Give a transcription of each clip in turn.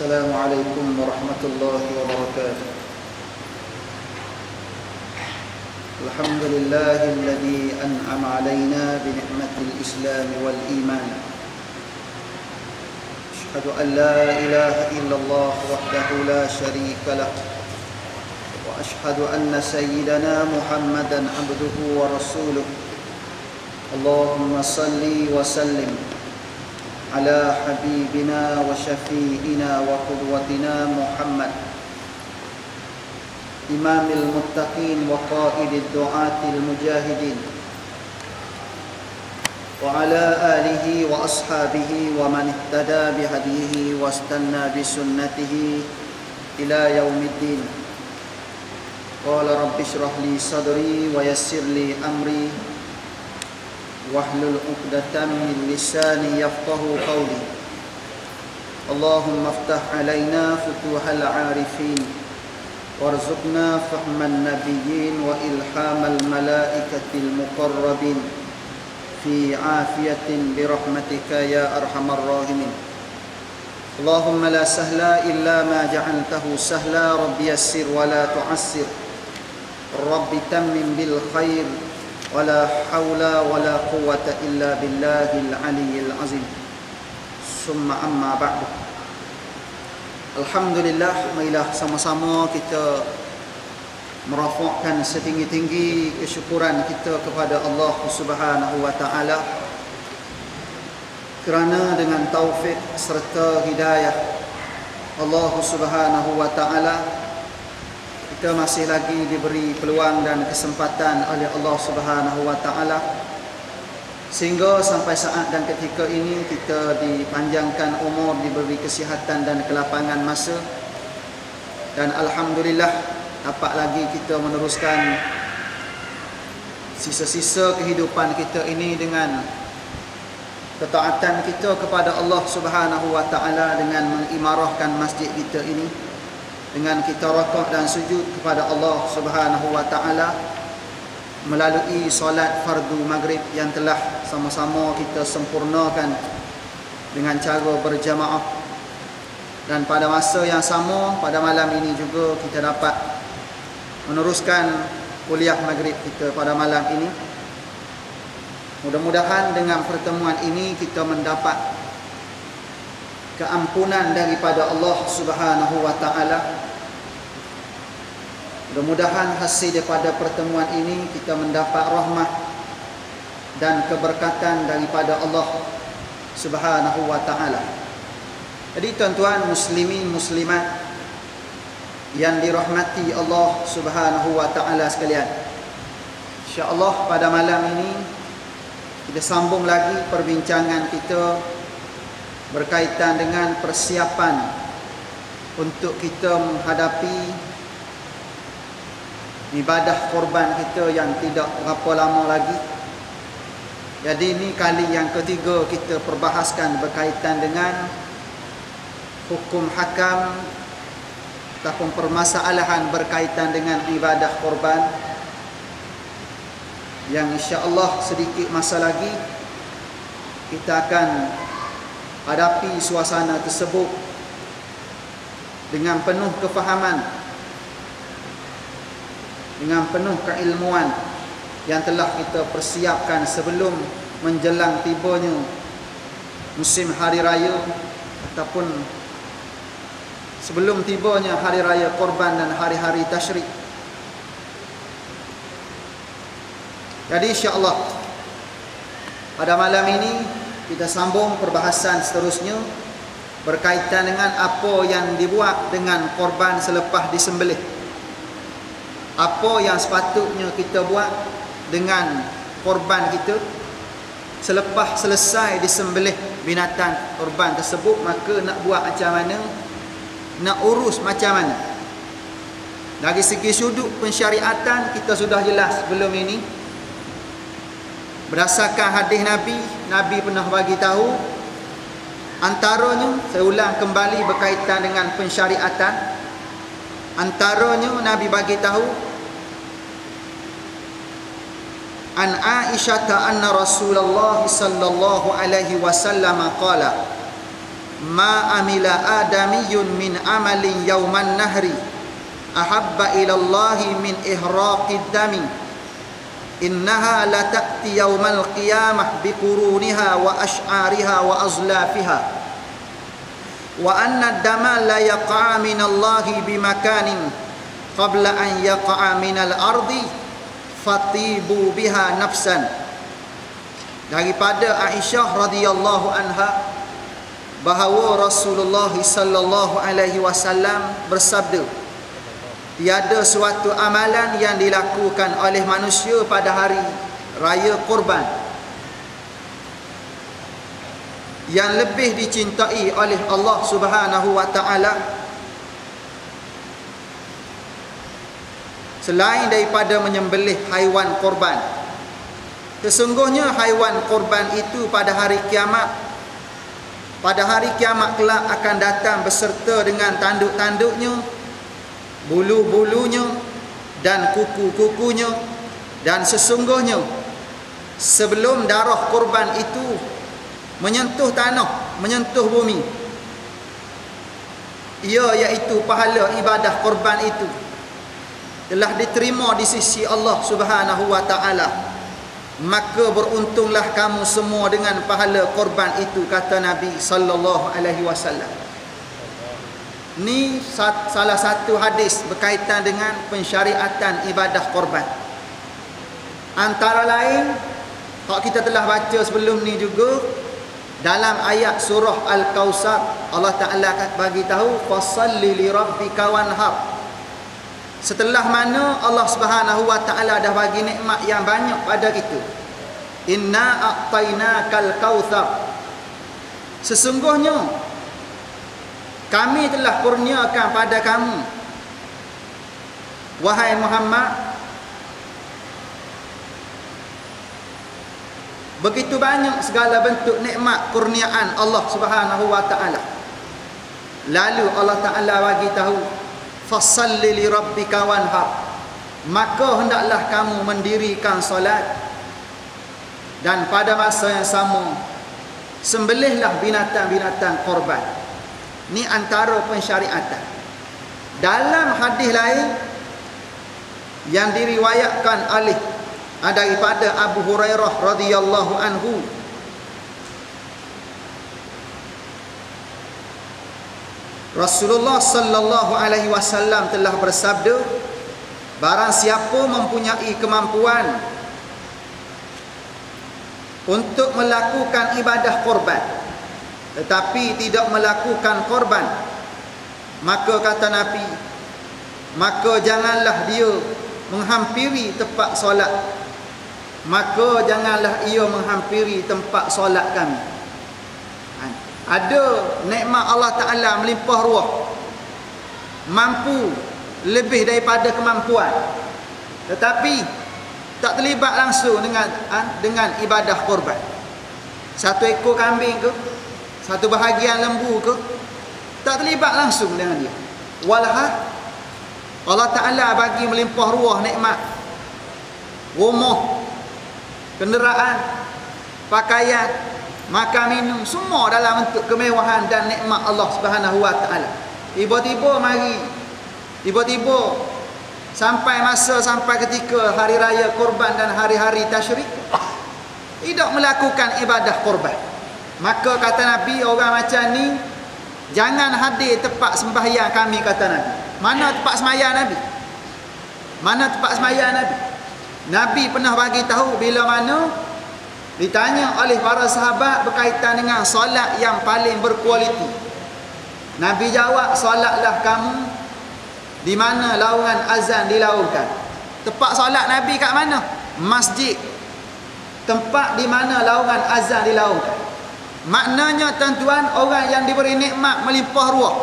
السلام عليكم ورحمة الله وبركاته. الحمد لله الذي أنعم علينا بنعمة الإسلام والإيمان. أشهد أن لا إله إلا الله وحده لا شريك له. وأشهد أن سيدنا محمدا عبده ورسوله. اللهم صل وسلم. على حبيبنا وشفيئنا وقدوتنا محمد إمام المتقين وقائد الدعاة المجاهدين وعلى آله وأصحابه ومن اهتدى بهديه واستنى بسنته إلى يوم الدين قال رب اشرح لي صدري ويسر لي أمري واحلل عقدة من لساني يفقه قولي. اللهم افتح علينا فتوح العارفين وارزقنا فهم النبيين وإلحام الملائكة المقربين. في عافية برحمتك يا أرحم الراحمين. اللهم لا سهل إلا ما جعلته سهلا رب يسر ولا تعسر. رب تمم بالخير ولا حول ولا قوة إلا بالله العلي العظيم ثم أما بعد Alhamdulillah marilah sama-sama kita merafakkan setinggi-tinggi kesyukuran kita kepada Allah Subhanahu wa taala kerana dengan taufik serta hidayah Allah Subhanahu wa taala kita masih lagi diberi peluang dan kesempatan oleh Allah Subhanahu wa taala. Sehingga sampai saat dan ketika ini kita dipanjangkan umur diberi kesihatan dan kelapangan masa. Dan alhamdulillah dapat lagi kita meneruskan sisa-sisa kehidupan kita ini dengan ketaatan kita kepada Allah Subhanahu wa taala dengan mengimarahkan masjid kita ini dengan kita rakah dan sujud kepada Allah Subhanahu wa taala melalui solat fardu maghrib yang telah sama-sama kita sempurnakan dengan cara berjamaah. Dan pada masa yang sama pada malam ini juga kita dapat meneruskan kuliah maghrib kita pada malam ini. Mudah-mudahan dengan pertemuan ini kita mendapat keampunan daripada Allah Subhanahu wa taala Mudah-mudahan hasil daripada pertemuan ini kita mendapat rahmat dan keberkatan daripada Allah Subhanahu wa taala. Jadi tuan-tuan muslimin muslimat yang dirahmati Allah Subhanahu wa taala sekalian. Insya-Allah pada malam ini kita sambung lagi perbincangan kita berkaitan dengan persiapan untuk kita menghadapi ibadah korban kita yang tidak berapa lama lagi. Jadi ini kali yang ketiga kita perbahaskan berkaitan dengan hukum hakam ataupun permasalahan berkaitan dengan ibadah korban yang insya-Allah sedikit masa lagi kita akan hadapi suasana tersebut dengan penuh kefahaman dengan penuh keilmuan yang telah kita persiapkan sebelum menjelang tibanya musim hari raya ataupun sebelum tibanya hari raya korban dan hari-hari tasyrik. Jadi insya-Allah pada malam ini kita sambung perbahasan seterusnya berkaitan dengan apa yang dibuat dengan korban selepas disembelih. Apa yang sepatutnya kita buat dengan korban kita selepas selesai disembelih binatang korban tersebut maka nak buat macam mana? Nak urus macam mana? Dari segi sudut pensyariatan kita sudah jelas sebelum ini berdasarkan hadis Nabi Nabi pernah bagi tahu antaranya saya ulang kembali berkaitan dengan pensyariatan antaranya Nabi bagi tahu an Aisyah anna Rasulullah sallallahu alaihi wasallam qala ma amila adamiyun min amalin yauman nahri ahabba ila Allah min ihraqid dami innaha la ta'ti yaumal qiyamah biquruniha wa ash'ariha wa azlafiha wa anna ad-dama la yaqa min Allah bimakanin qabla an yaqa min al-ardi fatibu biha nafsan daripada Aisyah radhiyallahu anha bahawa Rasulullah sallallahu alaihi wasallam bersabda tiada suatu amalan yang dilakukan oleh manusia pada hari raya kurban yang lebih dicintai oleh Allah Subhanahu wa taala selain daripada menyembelih haiwan kurban. Sesungguhnya haiwan kurban itu pada hari kiamat pada hari kiamat kelak akan datang beserta dengan tanduk-tanduknya bulu-bulunya dan kuku-kukunya dan sesungguhnya sebelum darah kurban itu menyentuh tanah menyentuh bumi ia iaitu pahala ibadah kurban itu telah diterima di sisi Allah Subhanahu wa taala. Maka beruntunglah kamu semua dengan pahala korban itu kata Nabi sallallahu alaihi wasallam ni salah satu hadis berkaitan dengan pensyariatan ibadah korban antara lain kalau kita telah baca sebelum ni juga dalam ayat surah al-kausar Allah Taala bagi tahu fasalli li rabbika wanhar Setelah mana Allah Subhanahu wa taala dah bagi nikmat yang banyak pada kita. Inna a'tainakal kautsar. Sesungguhnya kami telah kurniakan pada kamu. Wahai Muhammad begitu banyak segala bentuk nikmat kurniaan Allah Subhanahu wa taala. Lalu Allah Taala bagi tahu fasalli li rabbika wanhar. Maka hendaklah kamu mendirikan solat. Dan pada masa yang sama sembelihlah binatang-binatang korban ni antara pensyariatan. Dalam hadis lain yang diriwayatkan oleh daripada Abu Hurairah radhiyallahu anhu Rasulullah sallallahu alaihi wasallam telah bersabda barang siapa mempunyai kemampuan untuk melakukan ibadah korban tetapi tidak melakukan korban. Maka kata Nabi maka janganlah dia menghampiri tempat solat. Maka janganlah ia menghampiri tempat solat kami. Ada nikmat Allah Taala melimpah ruah. Mampu lebih daripada kemampuan. Tetapi tak terlibat langsung dengan ha, dengan ibadah korban. Satu ekor kambing ke satu bahagian lembu ke tak terlibat langsung dengan dia walah Allah Taala bagi melimpah ruah nikmat rumah kenderaan pakaian makan minum semua dalam bentuk kemewahan dan nikmat Allah Subhanahu wa taala. Tiba-tiba mari tiba-tiba sampai masa sampai ketika hari raya korban dan hari-hari tasyrik tidak melakukan ibadah korban. Maka kata Nabi orang macam ni jangan hadir tempat sembahyang kami kata Nabi. Mana tempat sembahyang Nabi? Mana tempat sembahyang Nabi? Nabi pernah bagi tahu bila mana Ditanya oleh para sahabat berkaitan dengan solat yang paling berkualiti. Nabi jawab, solatlah kamu di mana laungan azan dilaungkan. Tempat solat Nabi kat mana? Masjid. Tempat di mana laungan azan dilaungkan. Maknanya tuan-tuan, orang yang diberi nikmat melimpah ruah.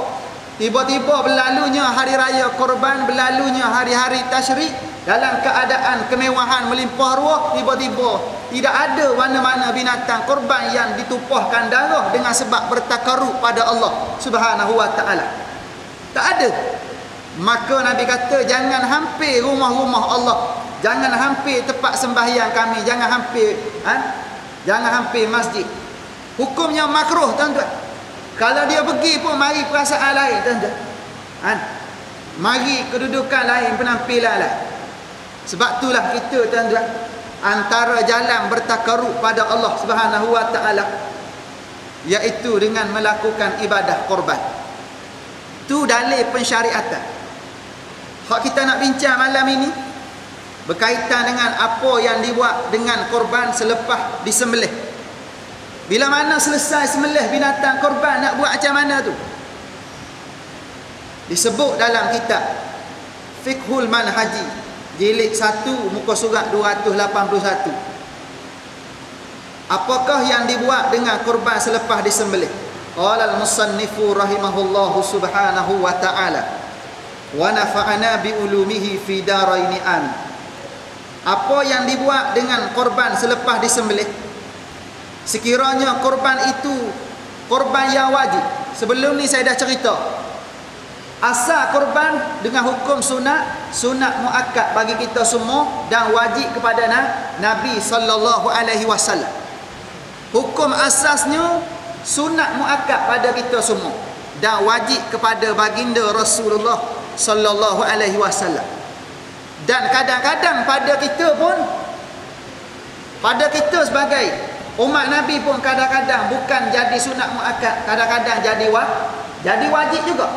Tiba-tiba berlalunya hari raya korban, berlalunya hari-hari tasyrik, dalam keadaan kemewahan melimpah ruah tiba-tiba tidak ada mana-mana binatang korban yang ditumpahkan darah dengan sebab bertakarruf pada Allah Subhanahu wa taala. Tak ada. Maka nabi kata jangan hampir rumah-rumah Allah. Jangan hampir tempat sembahyang kami. Jangan hampir ha? jangan hampir masjid hukumnya makruh tuan-tuan Kalau dia pergi pun mari perasaan lain tuan-tuan. Ha? Mari kedudukan lain, penampilan lain. Sebab itulah kita tuan-tuan antara jalan bertakaruk pada Allah Subhanahu wa taala iaitu dengan melakukan ibadah korban. Tu dalil pensyariatan. Hak kita nak bincang malam ini berkaitan dengan apa yang dibuat dengan korban selepas disembelih. Bila mana selesai sembelih binatang korban nak buat macam mana tu? Disebut dalam kitab Fiqhul Manhaji jilid 1 muka surat 281. Apakah yang dibuat dengan korban selepas disembelih? Qala al-musannifu rahimahullahu subhanahu wa ta'ala wa nafa'ana bi ulumihi fi daraini amin apa yang dibuat dengan korban selepas disembelih sekiranya korban itu korban yang wajib. Sebelum ni saya dah cerita. Asal korban dengan hukum sunat sunat muakkad bagi kita semua dan wajib kepada Nabi sallallahu alaihi wasallam. Hukum asasnya sunat muakkad pada kita semua dan wajib kepada baginda Rasulullah sallallahu alaihi wasallam. Dan kadang-kadang pada kita pun pada kita sebagai umat Nabi pun kadang-kadang bukan jadi sunat muakkad, kadang-kadang jadi wa, jadi wajib juga.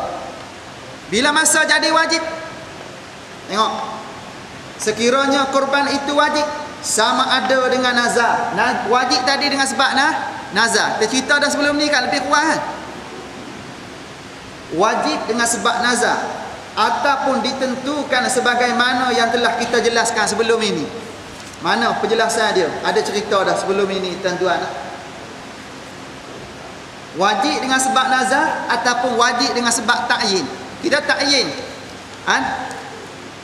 Bila masa jadi wajib? Tengok. Sekiranya korban itu wajib sama ada dengan nazar. Wajib tadi dengan sebab nah, nazar. Kita cerita dah sebelum ni kan lebih kuat kan? Wajib dengan sebab nazar ataupun ditentukan sebagaimana yang telah kita jelaskan sebelum ini. Mana penjelasan dia? Ada cerita dah sebelum ini tuan-tuan. Wajib dengan sebab nazar ataupun wajib dengan sebab ta'yin. Kita ta'yin. Kan?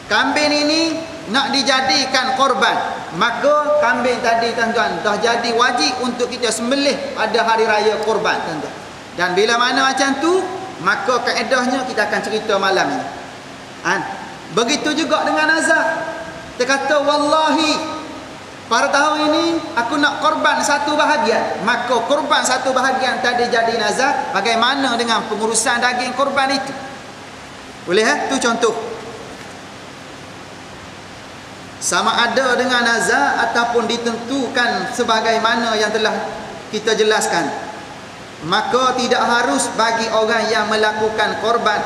Kambing ini nak dijadikan korban. Maka kambing tadi tuan-tuan dah jadi wajib untuk kita sembelih pada hari raya korban tuan-tuan. Dan bila mana macam tu, maka kaedahnya kita akan cerita malam ini. Han? Begitu juga dengan nazar. Dia kata wallahi pada tahun ini aku nak korban satu bahagian. Maka korban satu bahagian tadi jadi nazar. Bagaimana dengan pengurusan daging korban itu? Boleh eh? Tu contoh. Sama ada dengan nazar ataupun ditentukan sebagaimana yang telah kita jelaskan. Maka tidak harus bagi orang yang melakukan korban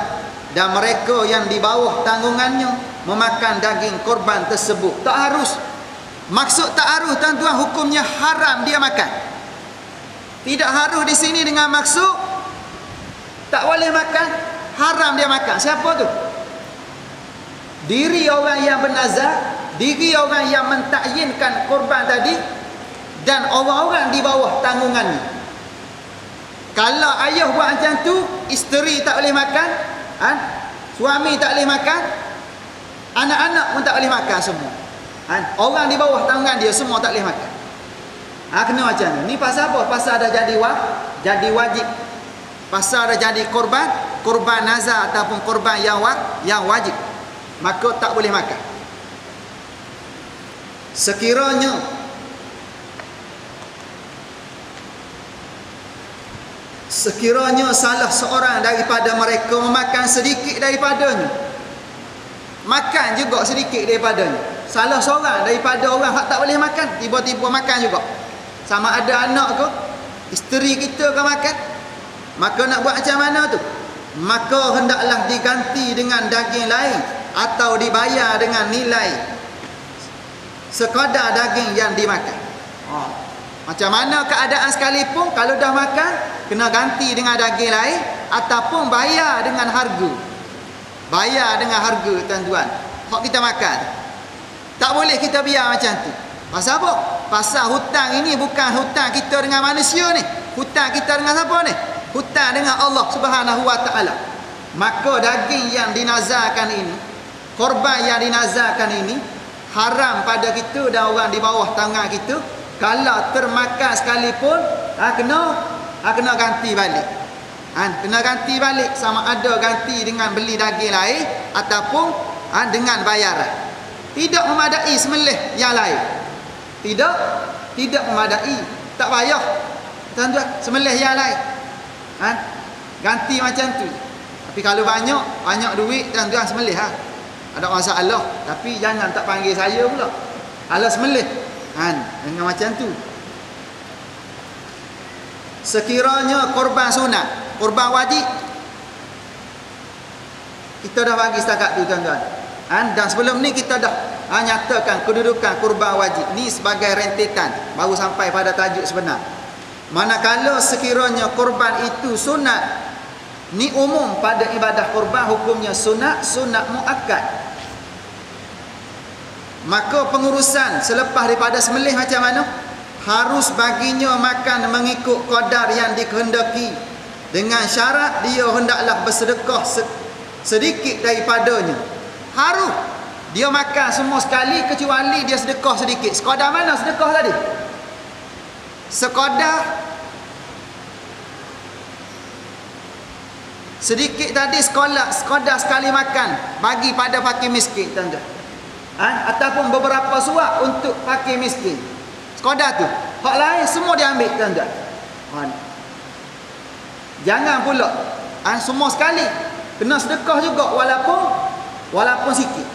dan mereka yang di bawah tanggungannya memakan daging korban tersebut tak harus maksud tak harus tuan-tuan hukumnya haram dia makan tidak harus di sini dengan maksud tak boleh makan haram dia makan siapa tu diri orang yang bernazar diri orang yang mentakyinkan korban tadi dan orang-orang di bawah tanggungannya kalau ayah buat macam tu isteri tak boleh makan Ha? Suami tak boleh makan. Anak-anak pun tak boleh makan semua. Ha? Orang di bawah tangan dia semua tak boleh makan. Ha, kena macam ni. Ni pasal apa? Pasal dah jadi wa, jadi wajib. Pasal dah jadi korban, korban nazar ataupun korban yang wa, yang wajib. Maka tak boleh makan. Sekiranya sekiranya salah seorang daripada mereka memakan sedikit daripadanya makan juga sedikit daripadanya salah seorang daripada orang yang tak boleh makan tiba-tiba makan juga. Sama ada anak ke isteri kita ke makan maka nak buat macam mana tu? Maka hendaklah diganti dengan daging lain atau dibayar dengan nilai sekadar daging yang dimakan. Oh. macam mana keadaan sekalipun kalau dah makan kena ganti dengan daging lain ataupun bayar dengan harga. Bayar dengan harga tuan-tuan. Hak kita makan tak boleh kita biar macam tu. Pasal apa? pasal hutang ini bukan hutang kita dengan manusia ni. Hutang kita dengan siapa ni? hutang dengan Allah subhanahu wa ta'ala. Maka daging yang dinazarkan ini korban yang dinazarkan ini haram pada kita dan orang di bawah tangan kita. Kalau termakan sekalipun ha, kena ha, kena ganti balik. Ha, kena ganti balik sama ada ganti dengan beli daging lain ataupun ha, dengan bayaran tidak memadai semelih yang lain tidak tidak memadai tak payah tuan-tuan semelih yang lain ha? Ganti macam tu. Tapi kalau banyak, banyak duit tuan-tuan sembelih ha. Ada masalah, tapi jangan tak panggil saya pula. Allah sembelih. Kan, dengan macam tu. Sekiranya korban sunat, korban wajib kita dah bagi setakat tu tuan-tuan. Kan? Dan sebelum ni kita dah ha, nyatakan kedudukan korban wajib ni sebagai rentetan baru sampai pada tajuk sebenar. Manakala sekiranya korban itu sunat ni umum pada ibadah korban hukumnya sunat sunat muakkad. Maka pengurusan selepas daripada sembelih macam mana? harus baginya makan mengikut kadar yang dikehendaki dengan syarat dia hendaklah bersedekah sedikit daripadanya harus dia makan semua sekali kecuali dia sedekah sedikit sekadar mana sedekah tadi sekadar sedikit tadi sekolah sekadar sekali makan bagi pada fakir miskin tuan-tuan ha? ataupun beberapa suap untuk fakir miskin Sekadar tu. Hak lain semua diambil tuan-tuan. Ha. Jangan pula ha, semua sekali. Kena sedekah juga walaupun walaupun sikit.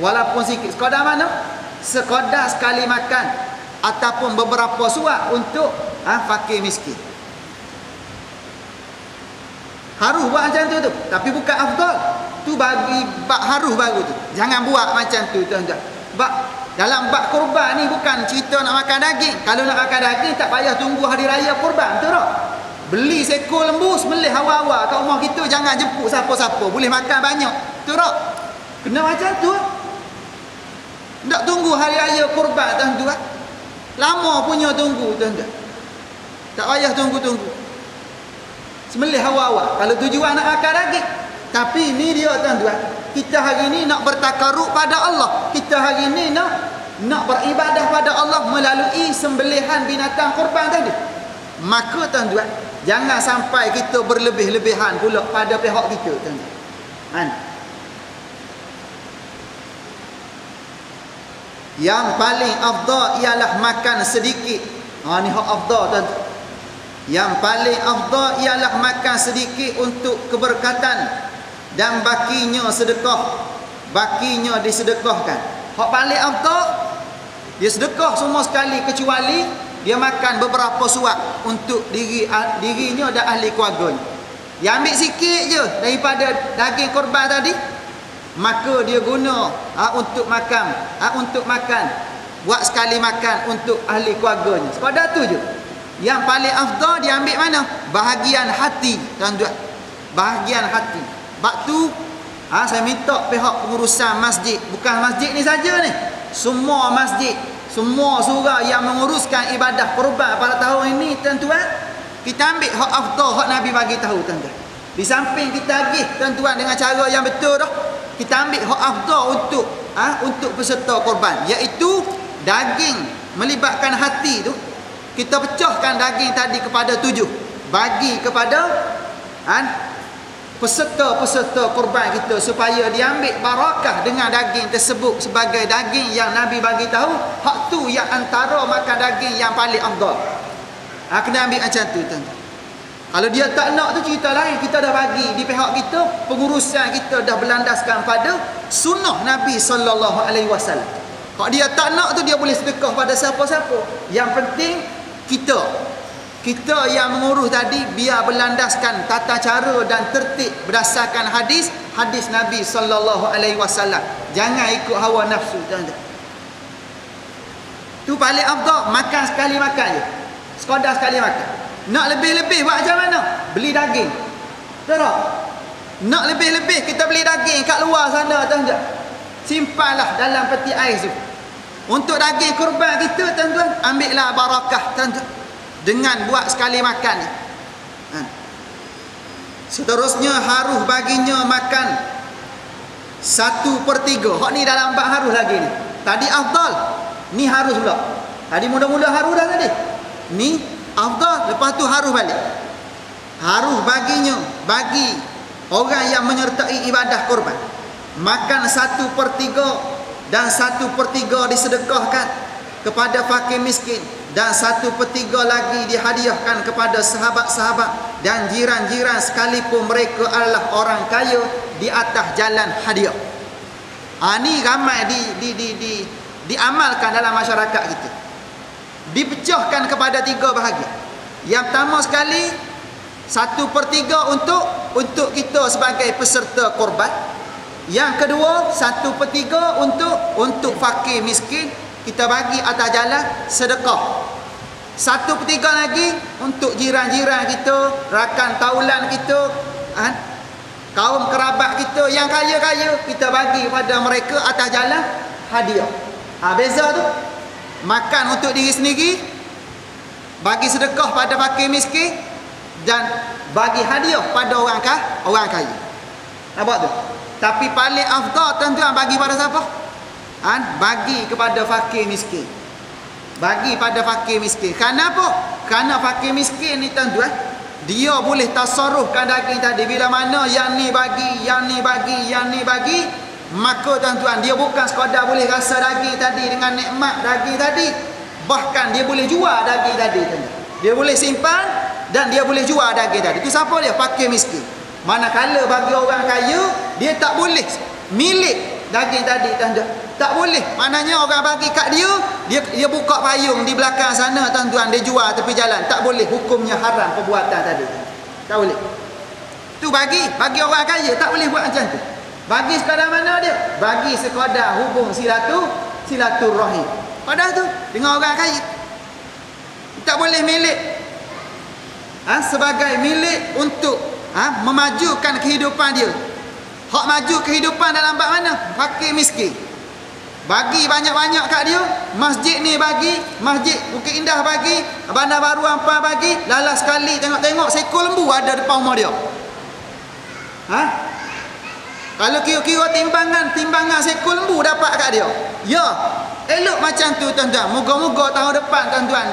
Walaupun sikit. Sekadar mana? Sekadar sekali makan ataupun beberapa suap untuk ha, fakir miskin. Harus buat macam tu tu. Tapi bukan afdal. Tu bagi bak harus baru tu. Jangan buat macam tu tuan-tuan. Bak dalam bab kurban ni bukan cerita nak makan daging. Kalau nak makan daging tak payah tunggu hari raya kurban, betul tak? Beli seekor lembu sembelih awal-awal kat rumah kita jangan jemput siapa-siapa. Boleh makan banyak. Tak? Kena macam tu. Tak tunggu hari raya kurban tuan-tuan. Lama punya tunggu tuan-tuan. Tak payah tunggu-tunggu. Sembelih awal-awal. Kalau tujuan nak makan daging. Tapi ni dia tuan-tuan kita hari ini nak bertakaruk pada Allah kita hari ini nak nak beribadah pada Allah melalui sembelihan binatang korban tadi maka tuan-tuan jangan sampai kita berlebih-lebihan pula pada pihak kita tuan-tuan yang paling afdal ialah makan sedikit. Ha ni hak afdal tuan. Yang paling afdal ialah makan sedikit untuk keberkatan dan bakinya sedekah. Bakinya disedekahkan. Hak balik apa dia sedekah semua sekali kecuali dia makan beberapa suap untuk diri dirinya dan ahli keluarganya. Dia ambil sikit je daripada daging korban tadi maka dia guna ha, untuk makan. Ha, untuk makan. Buat sekali makan untuk ahli keluarganya. Sekadar tu je. Yang paling afdal dia ambil mana? Bahagian hati tuan-tuan. Bahagian hati. Waktu ha, saya minta pihak pengurusan masjid, bukan masjid ni saja ni. Semua masjid, semua surau yang menguruskan ibadah kurban pada tahun ini tuan-tuan, kita ambil hak afdal hak Nabi bagi tahu tuan-tuan. Di samping kita agih tuan-tuan dengan cara yang betul dah, kita ambil hak afdal untuk ha, untuk peserta kurban iaitu daging melibatkan hati tu kita pecahkan daging tadi kepada tujuh bagi kepada ha, peserta-peserta kurban kita supaya diambil barakah dengan daging tersebut sebagai daging yang Nabi bagi tahu hak tu yang antara makan daging yang paling afdal. Ha, kena ambil macam tu tuan. Kalau dia tak nak tu cerita lain. Kita dah bagi di pihak kita pengurusan kita dah berlandaskan pada sunnah Nabi wasallam. Kalau dia tak nak tu dia boleh sedekah pada siapa-siapa. Yang penting kita. Kita yang mengurus tadi biar berlandaskan tata cara dan tertib berdasarkan hadis hadis Nabi wasallam. Jangan ikut hawa nafsu jangan. Tu paling afdal makan sekali makan je. Sekadar sekali makan nak lebih-lebih buat macam mana beli daging betul tak nak lebih-lebih kita beli daging kat luar sana tuan-tuan simpanlah dalam peti ais tu untuk daging kurban kita tuan-tuan ambillah barakah tuan-tuan dengan buat sekali makan ni. Ha. Seterusnya harus baginya makan satu per tiga. Hak ni dalam bab harus lagi ni. Tadi afdal. Ni harus pula. Tadi mula-mula harus dah tadi. Ni afdal. Lepas tu harus balik. Harus baginya. Bagi orang yang menyertai ibadah korban. Makan satu per tiga. Dan satu per tiga disedekahkan kepada fakir miskin dan satu pertiga lagi dihadiahkan kepada sahabat-sahabat dan jiran-jiran sekalipun mereka adalah orang kaya di atas jalan hadiah. Ha, ini ramai di, di, di, di, diamalkan dalam masyarakat kita. Dipecahkan kepada tiga bahagian. Yang pertama sekali, satu pertiga untuk untuk kita sebagai peserta korban. Yang kedua, satu pertiga untuk untuk fakir miskin kita bagi atas jalan sedekah satu petiga lagi untuk jiran-jiran kita rakan taulan kita ha? kaum kerabat kita yang kaya-kaya kita bagi pada mereka atas jalan hadiah ha, beza tu makan untuk diri sendiri bagi sedekah pada fakir miskin dan bagi hadiah pada orang kah orang kaya. Nampak tu? Tapi paling afdal tuan-tuan bagi pada siapa? Ha? bagi kepada fakir miskin. Bagi pada fakir miskin. Kenapa? kerana fakir miskin ni tuan-tuan dia boleh tasarrufkan daging tadi. Bila mana yang ni bagi yang ni bagi yang ni bagi maka tuan-tuan dia bukan sekadar boleh rasa daging tadi dengan nikmat daging tadi bahkan dia boleh jual daging tadi dia boleh simpan dan dia boleh jual daging tadi itu siapa dia? fakir miskin manakala bagi orang kaya dia tak boleh milik daging tadi tuan-tuan tak boleh. Maknanya orang bagi kat dia, dia dia buka payung di belakang sana tuan-tuan, dia jual tepi jalan. Tak boleh. Hukumnya haram perbuatan tadi. Tak boleh. Tu bagi, bagi orang kaya tak boleh buat macam tu. Bagi sekadar mana dia? Bagi sekadar hubung silatu silaturahim. Padahal tu dengan orang kaya. Tak boleh milik. Ha, sebagai milik untuk ha, memajukan kehidupan dia. Hak maju kehidupan dalam bab mana? Fakir miskin. Bagi banyak-banyak kat dia Masjid ni bagi Masjid Bukit Indah bagi Bandar Baru Ampang bagi Lala sekali tengok-tengok Sekol lembu ada depan rumah dia Ha? Kalau kira-kira timbangan Timbangan sekol lembu dapat kat dia. Ya Elok macam tu tuan-tuan. Moga-moga tahun depan tuan-tuan.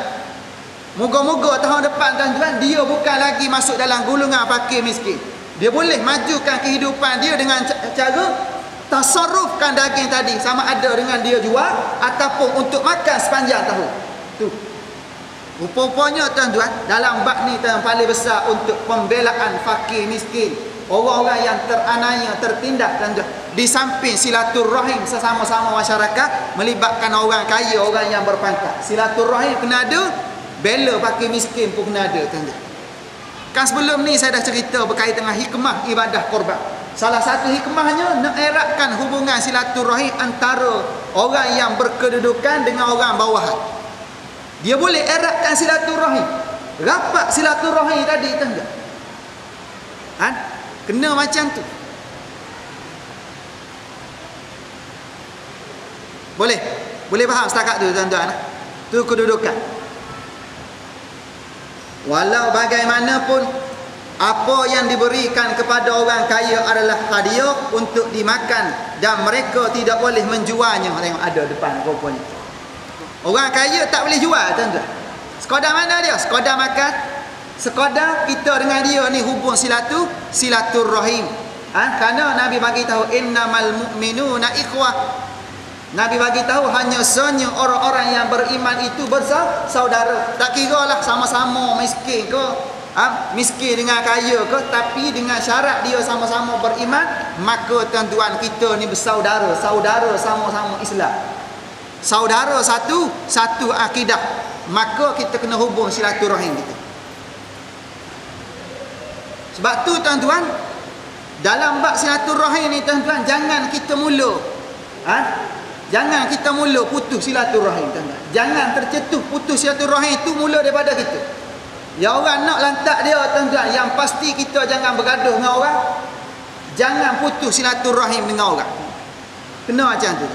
Moga-moga tahun depan tuan-tuan Dia bukan lagi masuk dalam gulungan fakir miskin. Dia boleh majukan kehidupan dia dengan cara tasarrufkan daging tadi sama ada dengan dia jual ataupun untuk makan sepanjang tahun. Tu. Rupanya tuan-tuan dalam bab ni yang paling besar untuk pembelaan fakir miskin orang-orang yang teranaya tertindak tuan-tuan di samping silaturahim sesama-sama masyarakat melibatkan orang kaya orang yang berpangkat silaturahim kena ada bela fakir miskin pun kena ada tuan-tuan kan sebelum ni saya dah cerita berkaitan dengan hikmah ibadah korban Salah satu hikmahnya nak eratkan hubungan silaturahim antara orang yang berkedudukan dengan orang bawahan. Dia boleh eratkan silaturahim. Rapat silaturahim tadi tanda. Ha? Kena macam tu. Boleh? Boleh faham setakat tu tuan-tuan? Tu kedudukan. Walau bagaimanapun apa yang diberikan kepada orang kaya adalah hadiah untuk dimakan dan mereka tidak boleh menjualnya tengok ada depan rupanya orang kaya tak boleh jual tuan-tuan sekadar mana dia sekadar makan sekadar kita dengan dia ni hubung silatu silaturrahim. Ha? kerana Nabi bagi tahu innamal mu'minuna ikhwah. Nabi bagi tahu hanya senyum orang-orang yang beriman itu bersaudara. Tak kira lah sama-sama miskin ke ha? miskin dengan kaya ke tapi dengan syarat dia sama-sama beriman maka tuan-tuan kita ni bersaudara. Saudara sama-sama Islam. Saudara satu satu akidah. Maka kita kena hubung silaturahim kita sebab tu tuan-tuan dalam bab silaturahim ni tuan-tuan jangan kita mula ha? jangan kita mula putus silaturahim tuan-tuan. Jangan tercetuh putus silaturahim itu mula daripada kita. Ya orang nak lantak dia tuan-tuan Yang pasti kita jangan bergaduh dengan orang. Jangan putus silaturahim dengan orang. Kena macam tu.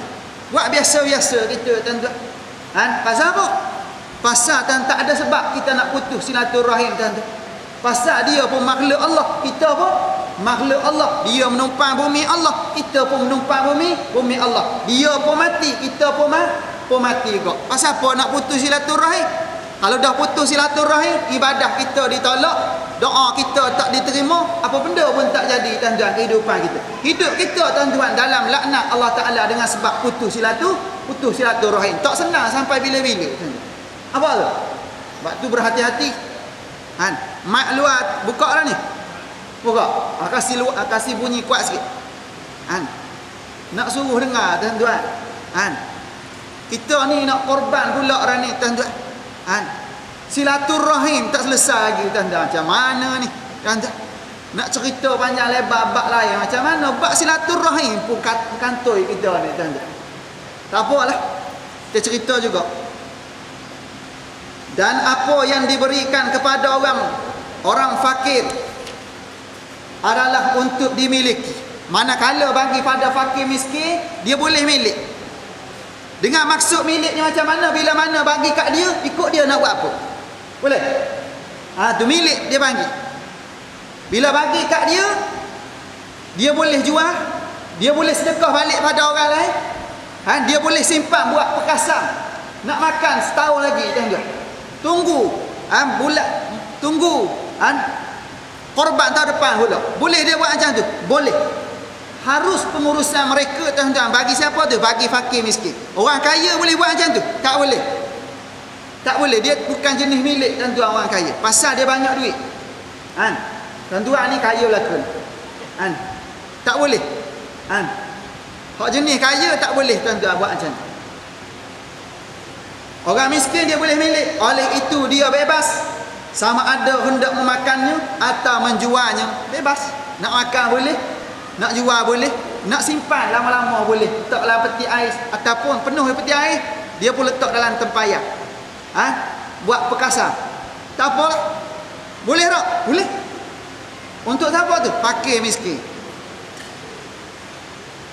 Buat biasa-biasa kita tuan-tuan. Ha? Pasal apa? Pasal tuan tak ada sebab kita nak putus silaturahim tuan-tuan Pasal dia pun makhluk Allah Kita pun makhluk Allah Dia menumpang bumi Allah Kita pun menumpang bumi Bumi Allah Dia pun mati Kita pun, pun mati juga Pasal apa nak putus silaturahim kalau dah putus silaturahim, ibadah kita ditolak, doa kita tak diterima, apa benda pun tak jadi tuan-tuan kehidupan kita. Hidup kita tuan-tuan dalam laknat Allah Taala dengan sebab putus silatur, putus silaturahim. Tak senang sampai bila-bila. Apa tu? Sebab tu berhati-hati. Han, mak luar buka lah ni. Buka. Ha, kasih luar, ha, kasih bunyi kuat sikit. Han. Nak suruh dengar tuan-tuan. Han. Kita ni nak korban pula orang ni tuan-tuan. Han. Silaturahim tak selesai lagi tuan-tuan. Macam mana ni? Tuan-tuan. Nak cerita panjang lebar bab lain macam mana? Bab silaturahim pun kantoi kita ni tuan-tuan. Tak apalah. Kita cerita juga. Dan apa yang diberikan kepada orang orang fakir adalah untuk dimiliki. Manakala bagi pada fakir miskin, dia boleh milik. Dengan maksud miliknya macam mana? Bila mana bagi kat dia, ikut dia nak buat apa. Boleh? Ha, tu milik dia bagi. Bila bagi kat dia, dia boleh jual, dia boleh sedekah balik pada orang lain. Ha, dia boleh simpan buat perkasam. Nak makan setahun lagi tuan-tuan. Tunggu. Ha, bulat tunggu. Ha, korban tahun depan pula. Boleh dia buat macam tu? Boleh. Harus pengurusan mereka tuan-tuan bagi siapa tu? Bagi fakir miskin. Orang kaya boleh buat macam tu? Tak boleh. Tak boleh. Dia bukan jenis milik tuan-tuan orang kaya. Pasal dia banyak duit. Ha, tuan-tuan ni kaya lah tu. Tak boleh. Ha, Hak jenis kaya tak boleh tuan-tuan buat macam tu. Orang miskin dia boleh milik. Oleh itu dia bebas. Sama ada hendak memakannya atau menjualnya. Bebas. Nak makan boleh. Nak jual boleh. Nak simpan lama-lama boleh. Letak dalam peti air. Ataupun penuh peti air. Dia pun letak dalam tempayan. Ha? Buat perkasa. Tak apa Boleh tak? Boleh. Untuk siapa tu? Fakir miskin.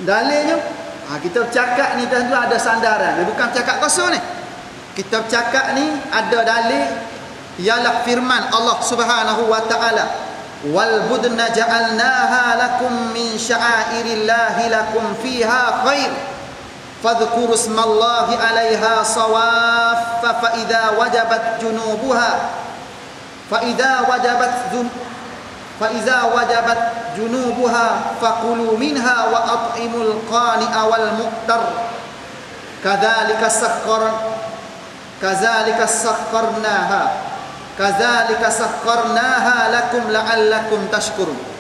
Dalilnya ha, kita bercakap ni tuan-tuan ada sandaran. Dia bukan cakap kosong ni. Kita bercakap ni ada dalil ialah firman Allah Subhanahu wa taala wal budna ja'alnaha lakum min sya'airillahi lakum fiha khair fadhkuru smallahi 'alaiha sawaffa fa idza wajabat junubuha fa idza wajabat فإذا وجبت جنوبها فكلوا منها وأطعموا القانئ والمؤتر كذلك سخر Kazalika sakharnaha. Kazalika sakharnaha lakum la'allakum تشكرون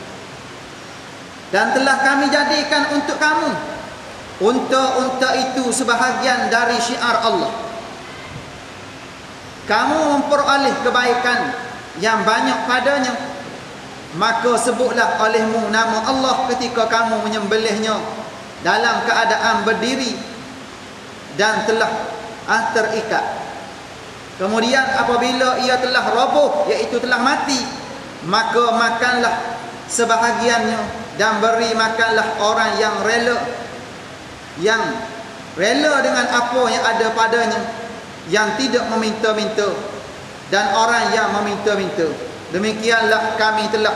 dan telah kami jadikan untuk kamu. Unta-unta itu sebahagian dari syiar Allah. Kamu memperoleh kebaikan yang banyak padanya. Maka sebutlah olehmu nama Allah ketika kamu menyembelihnya dalam keadaan berdiri dan telah terikat kemudian apabila ia telah roboh iaitu telah mati maka makanlah sebahagiannya dan beri makanlah orang yang rela yang rela dengan apa yang ada padanya yang tidak meminta-minta dan orang yang meminta-minta Demikianlah kami telah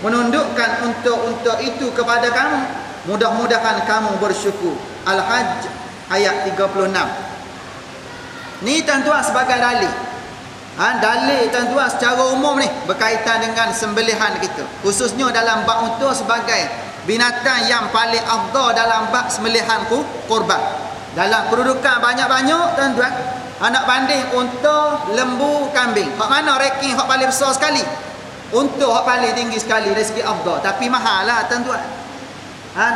menundukkan untuk-untuk itu kepada kamu. Mudah-mudahan kamu bersyukur. Al-Hajj ayat 36. Ni tuan-tuan sebagai dalil. Ha, dalil tuan-tuan secara umum ni berkaitan dengan sembelihan kita. Khususnya dalam bab untuk sebagai binatang yang paling afdal dalam bab sembelihan korban. Dalam kedudukan banyak-banyak tuan-tuan Anak banding unta, lembu, kambing. Hak mana ranking hak paling besar sekali? Unta hak paling tinggi sekali dari segi afdal, tapi mahal lah tuan-tuan. Ha?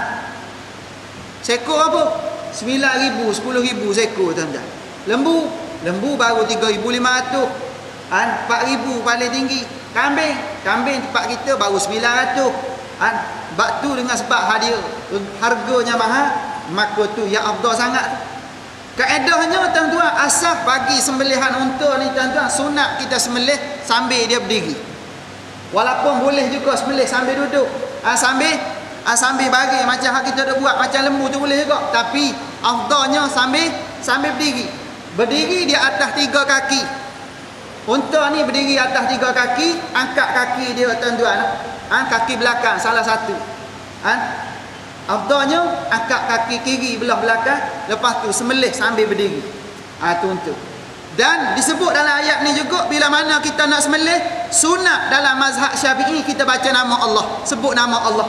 Seko apa? 9000, 10000 seko tuan-tuan. Lembu, lembu baru 3500. Ha? 4000 paling tinggi. Kambing, kambing tempat kita baru 900. Ha? Bak tu dengan sebab hadiah harganya mahal, maka tu yang afdal sangat. Kaedahnya tuan-tuan asal bagi sembelihan unta ni tuan-tuan sunat kita sembelih sambil dia berdiri. Walaupun boleh juga sembelih sambil duduk. Ah sambil ah sambil bagi macam hak kita dah buat macam lembu tu boleh juga. Tapi afdalnya sambil sambil berdiri. Berdiri di atas tiga kaki. Unta ni berdiri atas tiga kaki, angkat kaki dia tuan-tuan. Ah kaki belakang salah satu. Ah Afdalnya angkat kaki kiri belah belakang lepas tu semelih sambil berdiri. Ah tu untuk. Dan disebut dalam ayat ni juga bila mana kita nak semelih sunat dalam mazhab Syafi'i kita baca nama Allah, sebut nama Allah.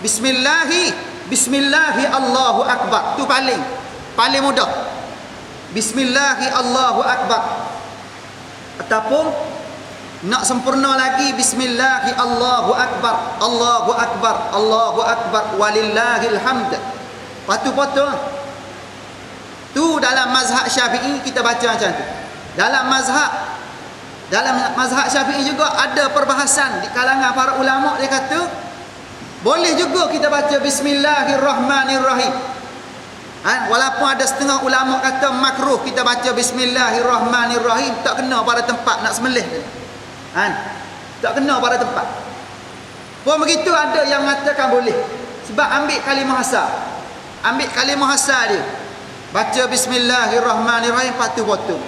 Bismillahi Bismillahi Allahu Akbar. Tu paling paling mudah. Bismillahi Allahu Akbar. ataupun nak sempurna lagi bismillahi Allahu akbar Allahu akbar Allahu akbar walillahil hamd. Patu-patu. Tu dalam mazhab Syafi'i kita baca macam tu. Dalam mazhab dalam mazhab Syafi'i juga ada perbahasan di kalangan para ulama dia kata boleh juga kita baca bismillahirrahmanirrahim Ha? Walaupun ada setengah ulama kata makruh kita baca bismillahirrahmanirrahim tak kena pada tempat nak sembelih. Ha? Tak kena pada tempat. Pun begitu ada yang mengatakan boleh. Sebab ambil kalimah asal. Ambil kalimah asal dia. Baca bismillahirrahmanirrahim patuh potong.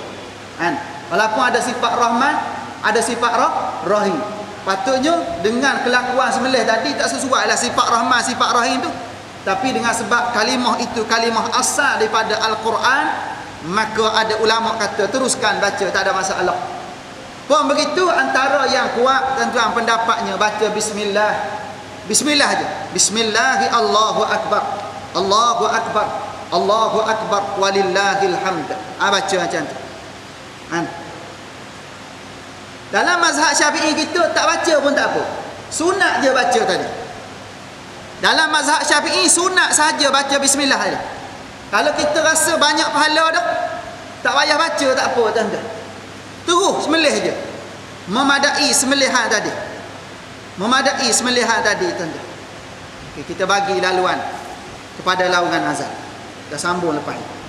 Ha? Walaupun ada sifat rahman, ada sifat rah, rahim. Patutnya dengan kelakuan sembelih tadi tak sesuai lah sifat rahman, sifat rahim tu tapi dengan sebab kalimah itu kalimah asal daripada Al-Quran maka ada ulama kata teruskan baca tak ada masalah. Pun begitu antara yang kuat tuan-tuan pendapatnya baca bismillah. Bismillah aja bismillahi Allahu akbar. Allahu akbar. Allahu akbar. Walillahil hamd. Ah baca macam tu. Ha. dalam mazhab Syafi'i kita tak baca pun tak apa. Sunat je baca tadi dalam mazhab syafi'i sunat saja baca bismillah saja. Kalau kita rasa banyak pahala dah, tak payah baca tak apa tuan-tuan. Terus sembelih je. Memadai sembelihan tadi. Memadai sembelihan tadi tuan-tuan. Okay, kita bagi laluan kepada laungan azan. Kita sambung lepas ini.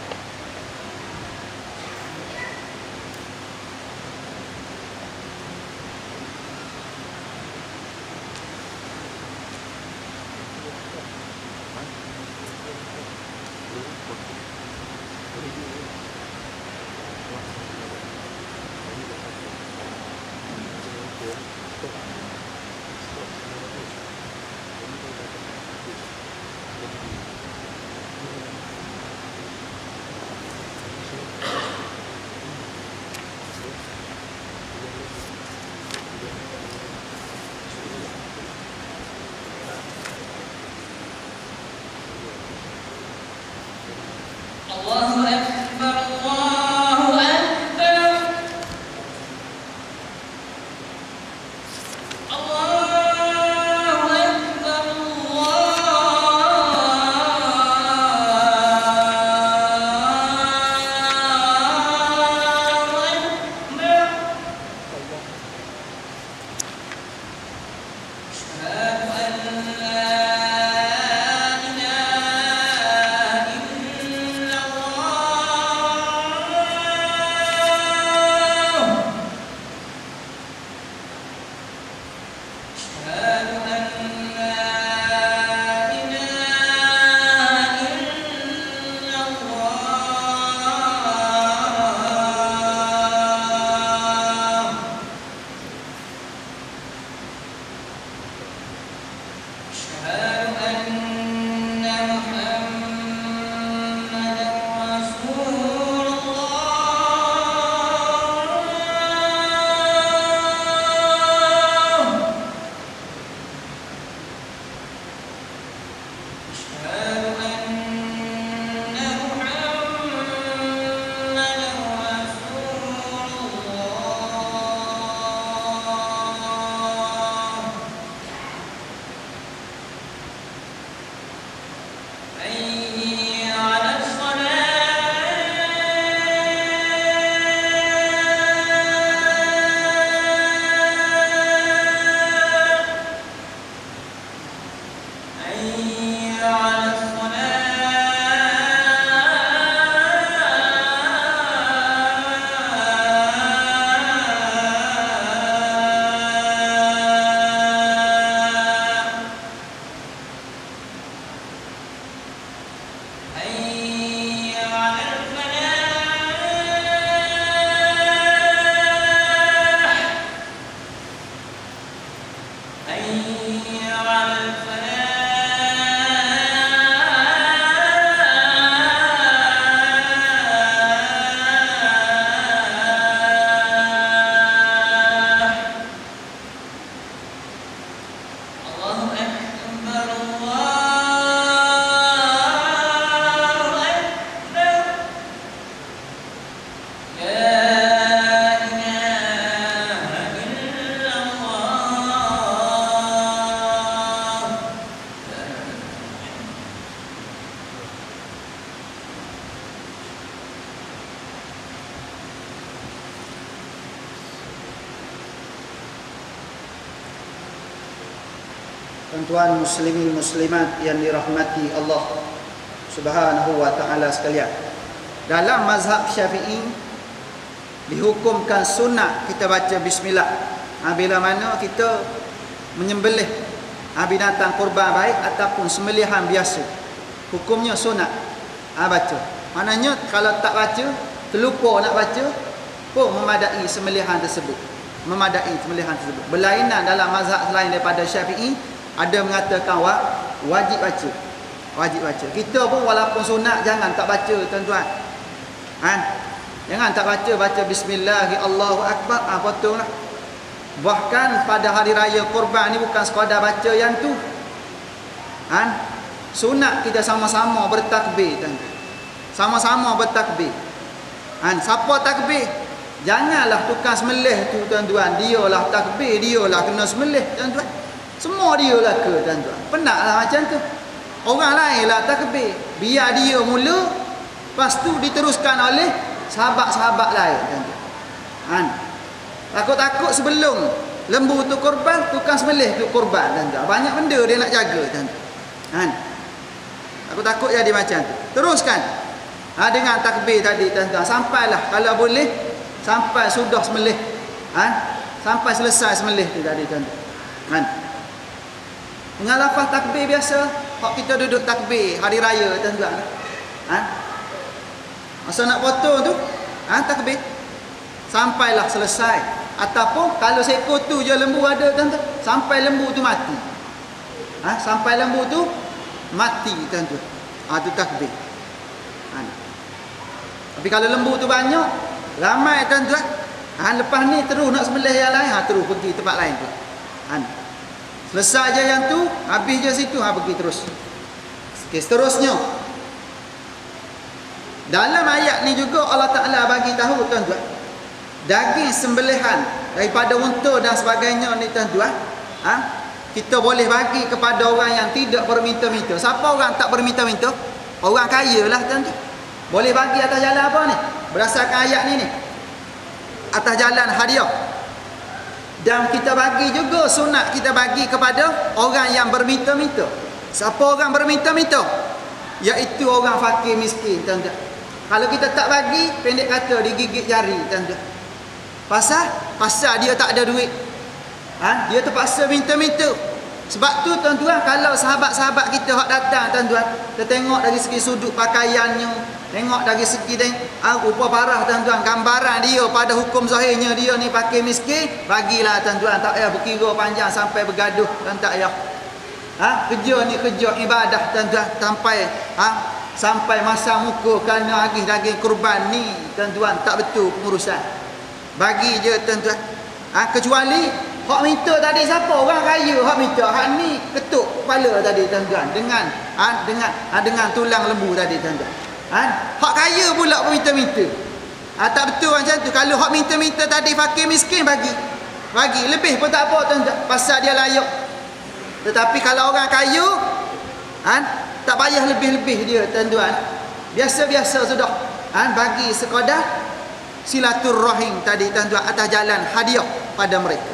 esto. Tuan-tuan muslimin muslimat yang dirahmati Allah Subhanahu wa taala sekalian. Dalam mazhab Syafi'i dihukumkan sunat kita baca bismillah. Ha, bila mana kita menyembelih ha, binatang kurban baik ataupun sembelihan biasa. Hukumnya sunat. Ha, baca. Maknanya kalau tak baca, terlupa nak baca, pun memadai sembelihan tersebut. Memadai sembelihan tersebut. Berlainan dalam mazhab selain daripada Syafi'i ada mengatakan wajib baca. Wajib baca. Kita pun walaupun sunat jangan tak baca tuan-tuan. Ha? Jangan tak baca baca bismillahirrahmanirrahim Allahu akbar. Ah ha, potonglah. Bahkan pada hari raya kurban ni bukan sekadar baca yang tu. Ha? Sunat kita sama-sama bertakbir tuan-tuan. Sama-sama bertakbir. Ha? Siapa takbir? Janganlah tukang semelih tu tuan-tuan. Dialah takbir, dialah kena semelih tuan-tuan. Semua dia lah ke tuan-tuan. Penatlah macam tu. Orang lain lah takbir. Biar dia mula. Lepas tu diteruskan oleh sahabat-sahabat lain tuan-tuan. Han. Takut-takut sebelum lembu tu korban, tukang sembelih tu korban tuan-tuan. Banyak benda dia nak jaga tuan-tuan. Han. Takut-takut jadi macam tu. Teruskan. Ha, dengan takbir tadi tuan-tuan. Sampailah kalau boleh. Sampai sudah sembelih. Han. Sampai selesai sembelih tu tadi tuan-tuan. Han. Dengan lafaz takbir biasa, hak kita duduk takbir hari raya tuan-tuan. Ha? Masa nak potong tu, ha takbir. Sampailah selesai. Ataupun kalau seekor tu je lembu ada tuan-tuan, sampai lembu tu mati. Ha? sampai lembu tu mati tuan-tuan. Ha tu takbir. Ha. Tapi kalau lembu tu banyak, ramai tuan-tuan. Ha lepas ni terus nak sembelih yang lain, ha terus pergi tempat lain tu. Ha. Selesai je yang tu, habis je situ, ha pergi terus. Okey, seterusnya. Dalam ayat ni juga Allah Taala bagi tahu tuan-tuan. Daging sembelihan daripada unta dan sebagainya ni tuan-tuan, ha? Kita boleh bagi kepada orang yang tidak berminta-minta. Siapa orang tak berminta-minta? Orang kaya lah tuan-tuan. Boleh bagi atas jalan apa ni? Berdasarkan ayat ni ni. Atas jalan hadiah. Dan kita bagi juga sunat kita bagi kepada orang yang berminta-minta. Siapa orang berminta-minta? Iaitu orang fakir miskin, tuan-tuan. Kalau kita tak bagi, pendek kata digigit jari, tuan-tuan. Pasal? Pasal dia tak ada duit. Ha? Dia terpaksa minta-minta. Sebab tu tuan-tuan, kalau sahabat-sahabat kita hak datang, tuan-tuan, kita tengok dari segi sudut pakaiannya, Tengok dari segi dan ah, rupa parah tuan-tuan. Gambaran dia pada hukum zahirnya dia ni pakai miskin bagilah tuan-tuan. Tak payah berkira panjang sampai bergaduh dan tak payah. Ha? Kerja ni kerja ibadah tuan-tuan sampai ha? Sampai masa muka kerana agih daging kurban ni tuan-tuan tak betul pengurusan. Bagi je tuan-tuan. Ha? Kecuali hak minta tadi siapa? Orang kaya hak minta. Hak ni ketuk kepala tadi tuan-tuan. Dengan ha? Dengan ha, dengan tulang lembu tadi tuan-tuan Ha? Hak kaya pula pun minta-minta. Ha, tak betul macam tu. Kalau hak minta-minta tadi fakir miskin bagi. Bagi. Lebih pun tak apa. Tuan. Pasal dia layak. Tetapi kalau orang kaya. Ha? Tak payah lebih-lebih dia tuan-tuan. Biasa-biasa sudah. Ha? Bagi sekadar silaturrahim tadi tuan-tuan. Atas jalan hadiah pada mereka.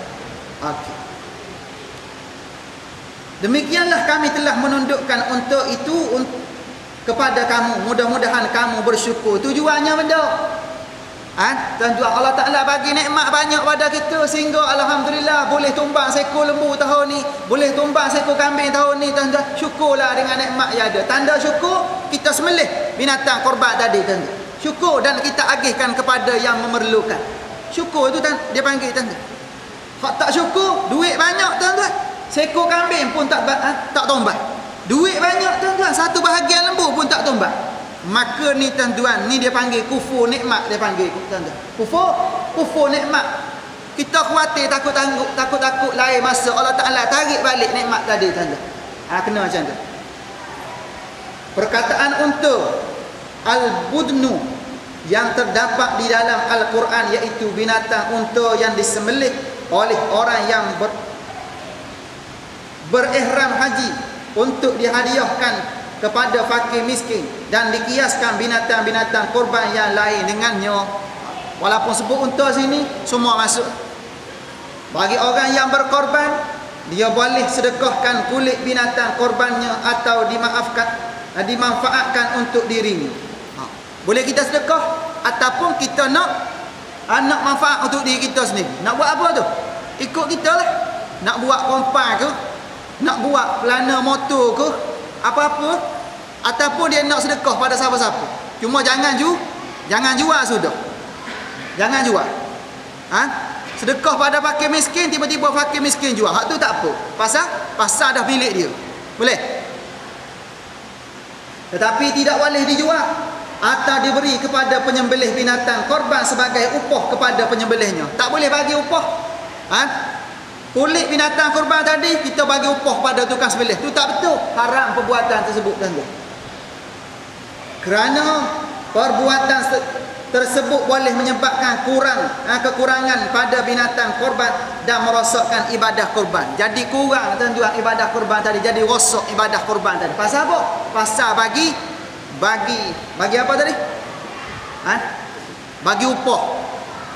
Okey. Demikianlah kami telah menundukkan untuk itu kepada kamu mudah-mudahan kamu bersyukur. Tujuannya benda? Ha? tuan-tuan Allah Ta'ala bagi nikmat banyak pada kita sehingga Alhamdulillah boleh tumbang seekor lembu tahun ni boleh tumbang seekor kambing tahun ni tuan-tuan syukurlah dengan nikmat yang ada. Tanda syukur kita semelih binatang korban tadi tuan-tuan. Syukur dan kita agihkan kepada yang memerlukan. Syukur tu tuan dia panggil tuan-tuan. Hak tak syukur duit banyak tuan-tuan. Seekor kambing pun tak ha? tak tumbang Duit banyak tuan-tuan, satu bahagian lembu pun tak tumbang. Maka ni tuan-tuan, ni dia panggil kufur nikmat dia panggil tuan-tuan. Kufur, kufur nikmat. Kita khawatir takut tangguh, takut-takut lain masa Allah Taala tarik balik nikmat tadi tuan-tuan. Ha kena macam tu. Perkataan untuk al-budnu yang terdapat di dalam Al-Quran iaitu binatang unta yang disembelih oleh orang yang ber, berihram haji untuk dihadiahkan kepada fakir miskin dan dikiaskan binatang-binatang korban yang lain dengannya. Walaupun sebut unta sini semua masuk. Bagi orang yang berkorban dia boleh sedekahkan kulit binatang korbannya atau dimaafkan uh, dimanfaatkan untuk dirinya. Ha. boleh kita sedekah ataupun kita nak uh, nak manfaat untuk diri kita sendiri. Nak buat apa tu? Ikut kita lah. Nak buat kompai ke nak buat pelana motor ke apa-apa ataupun dia nak sedekah pada siapa-siapa. Cuma jangan ju jangan jual sudah. Jangan jual. Ha? sedekah pada fakir miskin tiba-tiba fakir miskin jual. Hak tu tak apa. Pasal pasal dah milik dia. Boleh? Tetapi tidak boleh dijual. Atau diberi kepada penyembelih binatang korban sebagai upah kepada penyembelihnya. Tak boleh bagi upah. Ha? Kulit binatang korban tadi kita bagi upah pada tukang sembelih tu tak betul haram perbuatan tersebut tuan-tuan kerana perbuatan tersebut boleh menyebabkan kurang ha, kekurangan pada binatang korban dan merosakkan ibadah korban. Jadi kurang tuan-tuan ibadah korban tadi jadi rosak ibadah korban tadi. Pasal apa? Pasal bagi bagi bagi apa tadi? Ha? Bagi upah.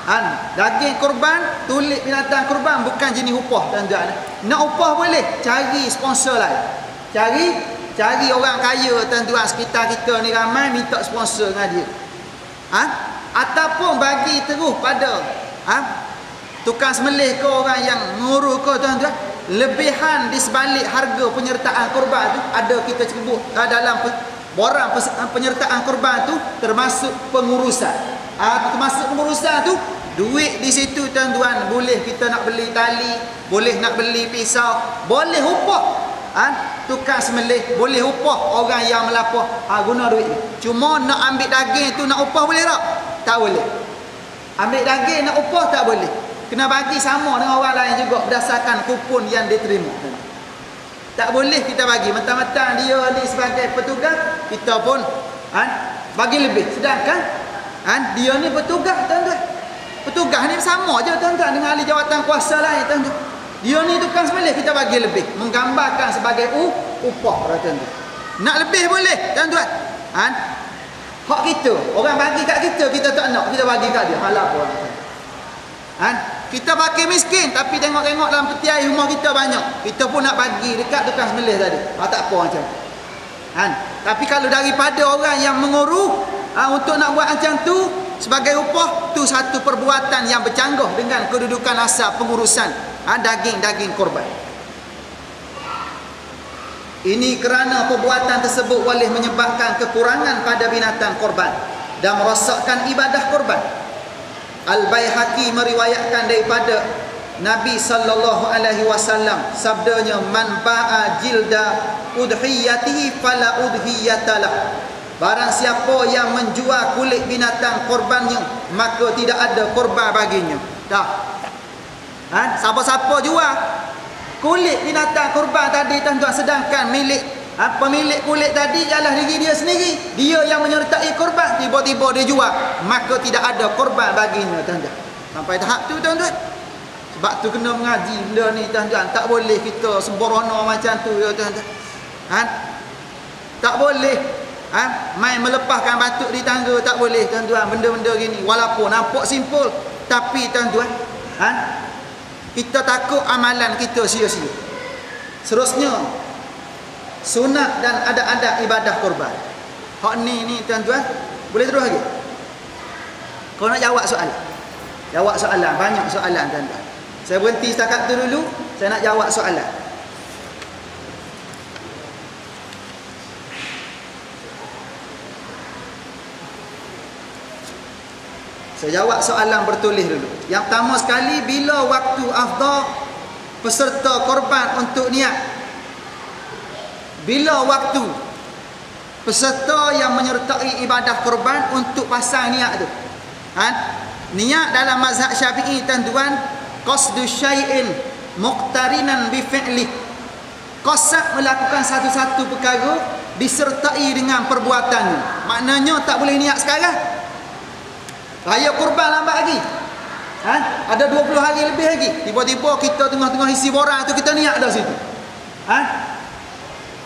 Ha? Daging korban, tulik binatang korban bukan jenis upah tuan-tuan. Nak upah boleh, cari sponsor lain. Cari cari orang kaya tuan-tuan sekitar kita ni ramai minta sponsor dengan dia ha? ataupun bagi terus pada ha? tukang semelih ke orang yang ngurus ke tuan-tuan lebihan di sebalik harga penyertaan korban tu ada kita sebut dalam borang penyertaan korban tu termasuk pengurusan. Ha, termasuk pengurusan tu duit di situ tuan-tuan. Boleh kita nak beli tali boleh nak beli pisau boleh upah ha? tukang semelih boleh upah orang yang melapor ha, guna duit ni. Cuma nak ambil daging tu nak upah boleh tak? tak boleh. Ambil daging nak upah tak boleh. Kena bagi sama dengan orang lain juga berdasarkan kupon yang diterima tak boleh kita bagi. Mentang-mentang dia ni sebagai petugas kita pun ha? bagi lebih. Sedangkan ha? dia ni petugas tuan-tuan. Petugas ni sama je tuan-tuan dengan ahli jawatan kuasa lain tuan-tuan. Dia ni tukang sembelih kita bagi lebih. Menggambarkan sebagai upah kata tu nak lebih boleh tuan-tuan. Ha hak kita. Orang bagi kat kita kita tak nak. Kita bagi kat dia. Halal apa ha kita pakai miskin tapi tengok-tengok dalam peti air rumah kita banyak kita pun nak bagi dekat tukang sembelih tadi ha, tak apa macam ha tapi kalau daripada orang yang mengurus ha, untuk nak buat macam tu sebagai upah tu satu perbuatan yang bercanggah dengan kedudukan asal pengurusan ha, daging-daging korban. Ini kerana perbuatan tersebut boleh menyebabkan kekurangan pada binatang korban dan merosakkan ibadah korban. Al-Baihaqi meriwayatkan daripada Nabi sallallahu alaihi wasallam sabdanya man ba'a jilda udhiyatihi fala udhiyatalah. Barang siapa yang menjual kulit binatang korbannya maka tidak ada korban baginya. Dah. Ha? Siapa-siapa jual kulit binatang kurban tadi tuan-tuan sedangkan milik ha? pemilik kulit tadi ialah diri dia sendiri. Dia yang menyertai kurban tiba-tiba dia jual, maka tidak ada kurban baginya tuan-tuan. Sampai tahap tu tuan-tuan. Sebab tu kena mengaji benda ni tuan-tuan. Tak boleh kita sembrono macam tu ya tuan-tuan. Ha? Tak boleh ha? main melepaskan batuk di tangga tak boleh tuan-tuan benda-benda gini walaupun nampak simpul tapi tuan-tuan ha? kita takut amalan kita sia-sia seterusnya sunat dan ada-ada ibadah korban hak ni ni tuan-tuan boleh terus lagi? Kau nak jawab soalan? Jawab soalan banyak soalan tuan-tuan. Saya berhenti setakat tu dulu saya nak jawab soalan. Saya jawab soalan bertulis dulu. Yang pertama sekali, bila waktu afdal peserta korban untuk niat? Bila waktu peserta yang menyertai ibadah korban untuk pasang niat tu? Ha? Niat dalam mazhab syafi'i tuan-tuan, qasdu syai'in muqtarinan bi fi'li. Qasad melakukan satu-satu perkara disertai dengan perbuatannya. Maknanya tak boleh niat sekarang. Raya kurban lambat lagi. Ha? Ada 20 hari lebih lagi. Tiba-tiba kita tengah-tengah isi borang tu kita niat dah situ. Ha?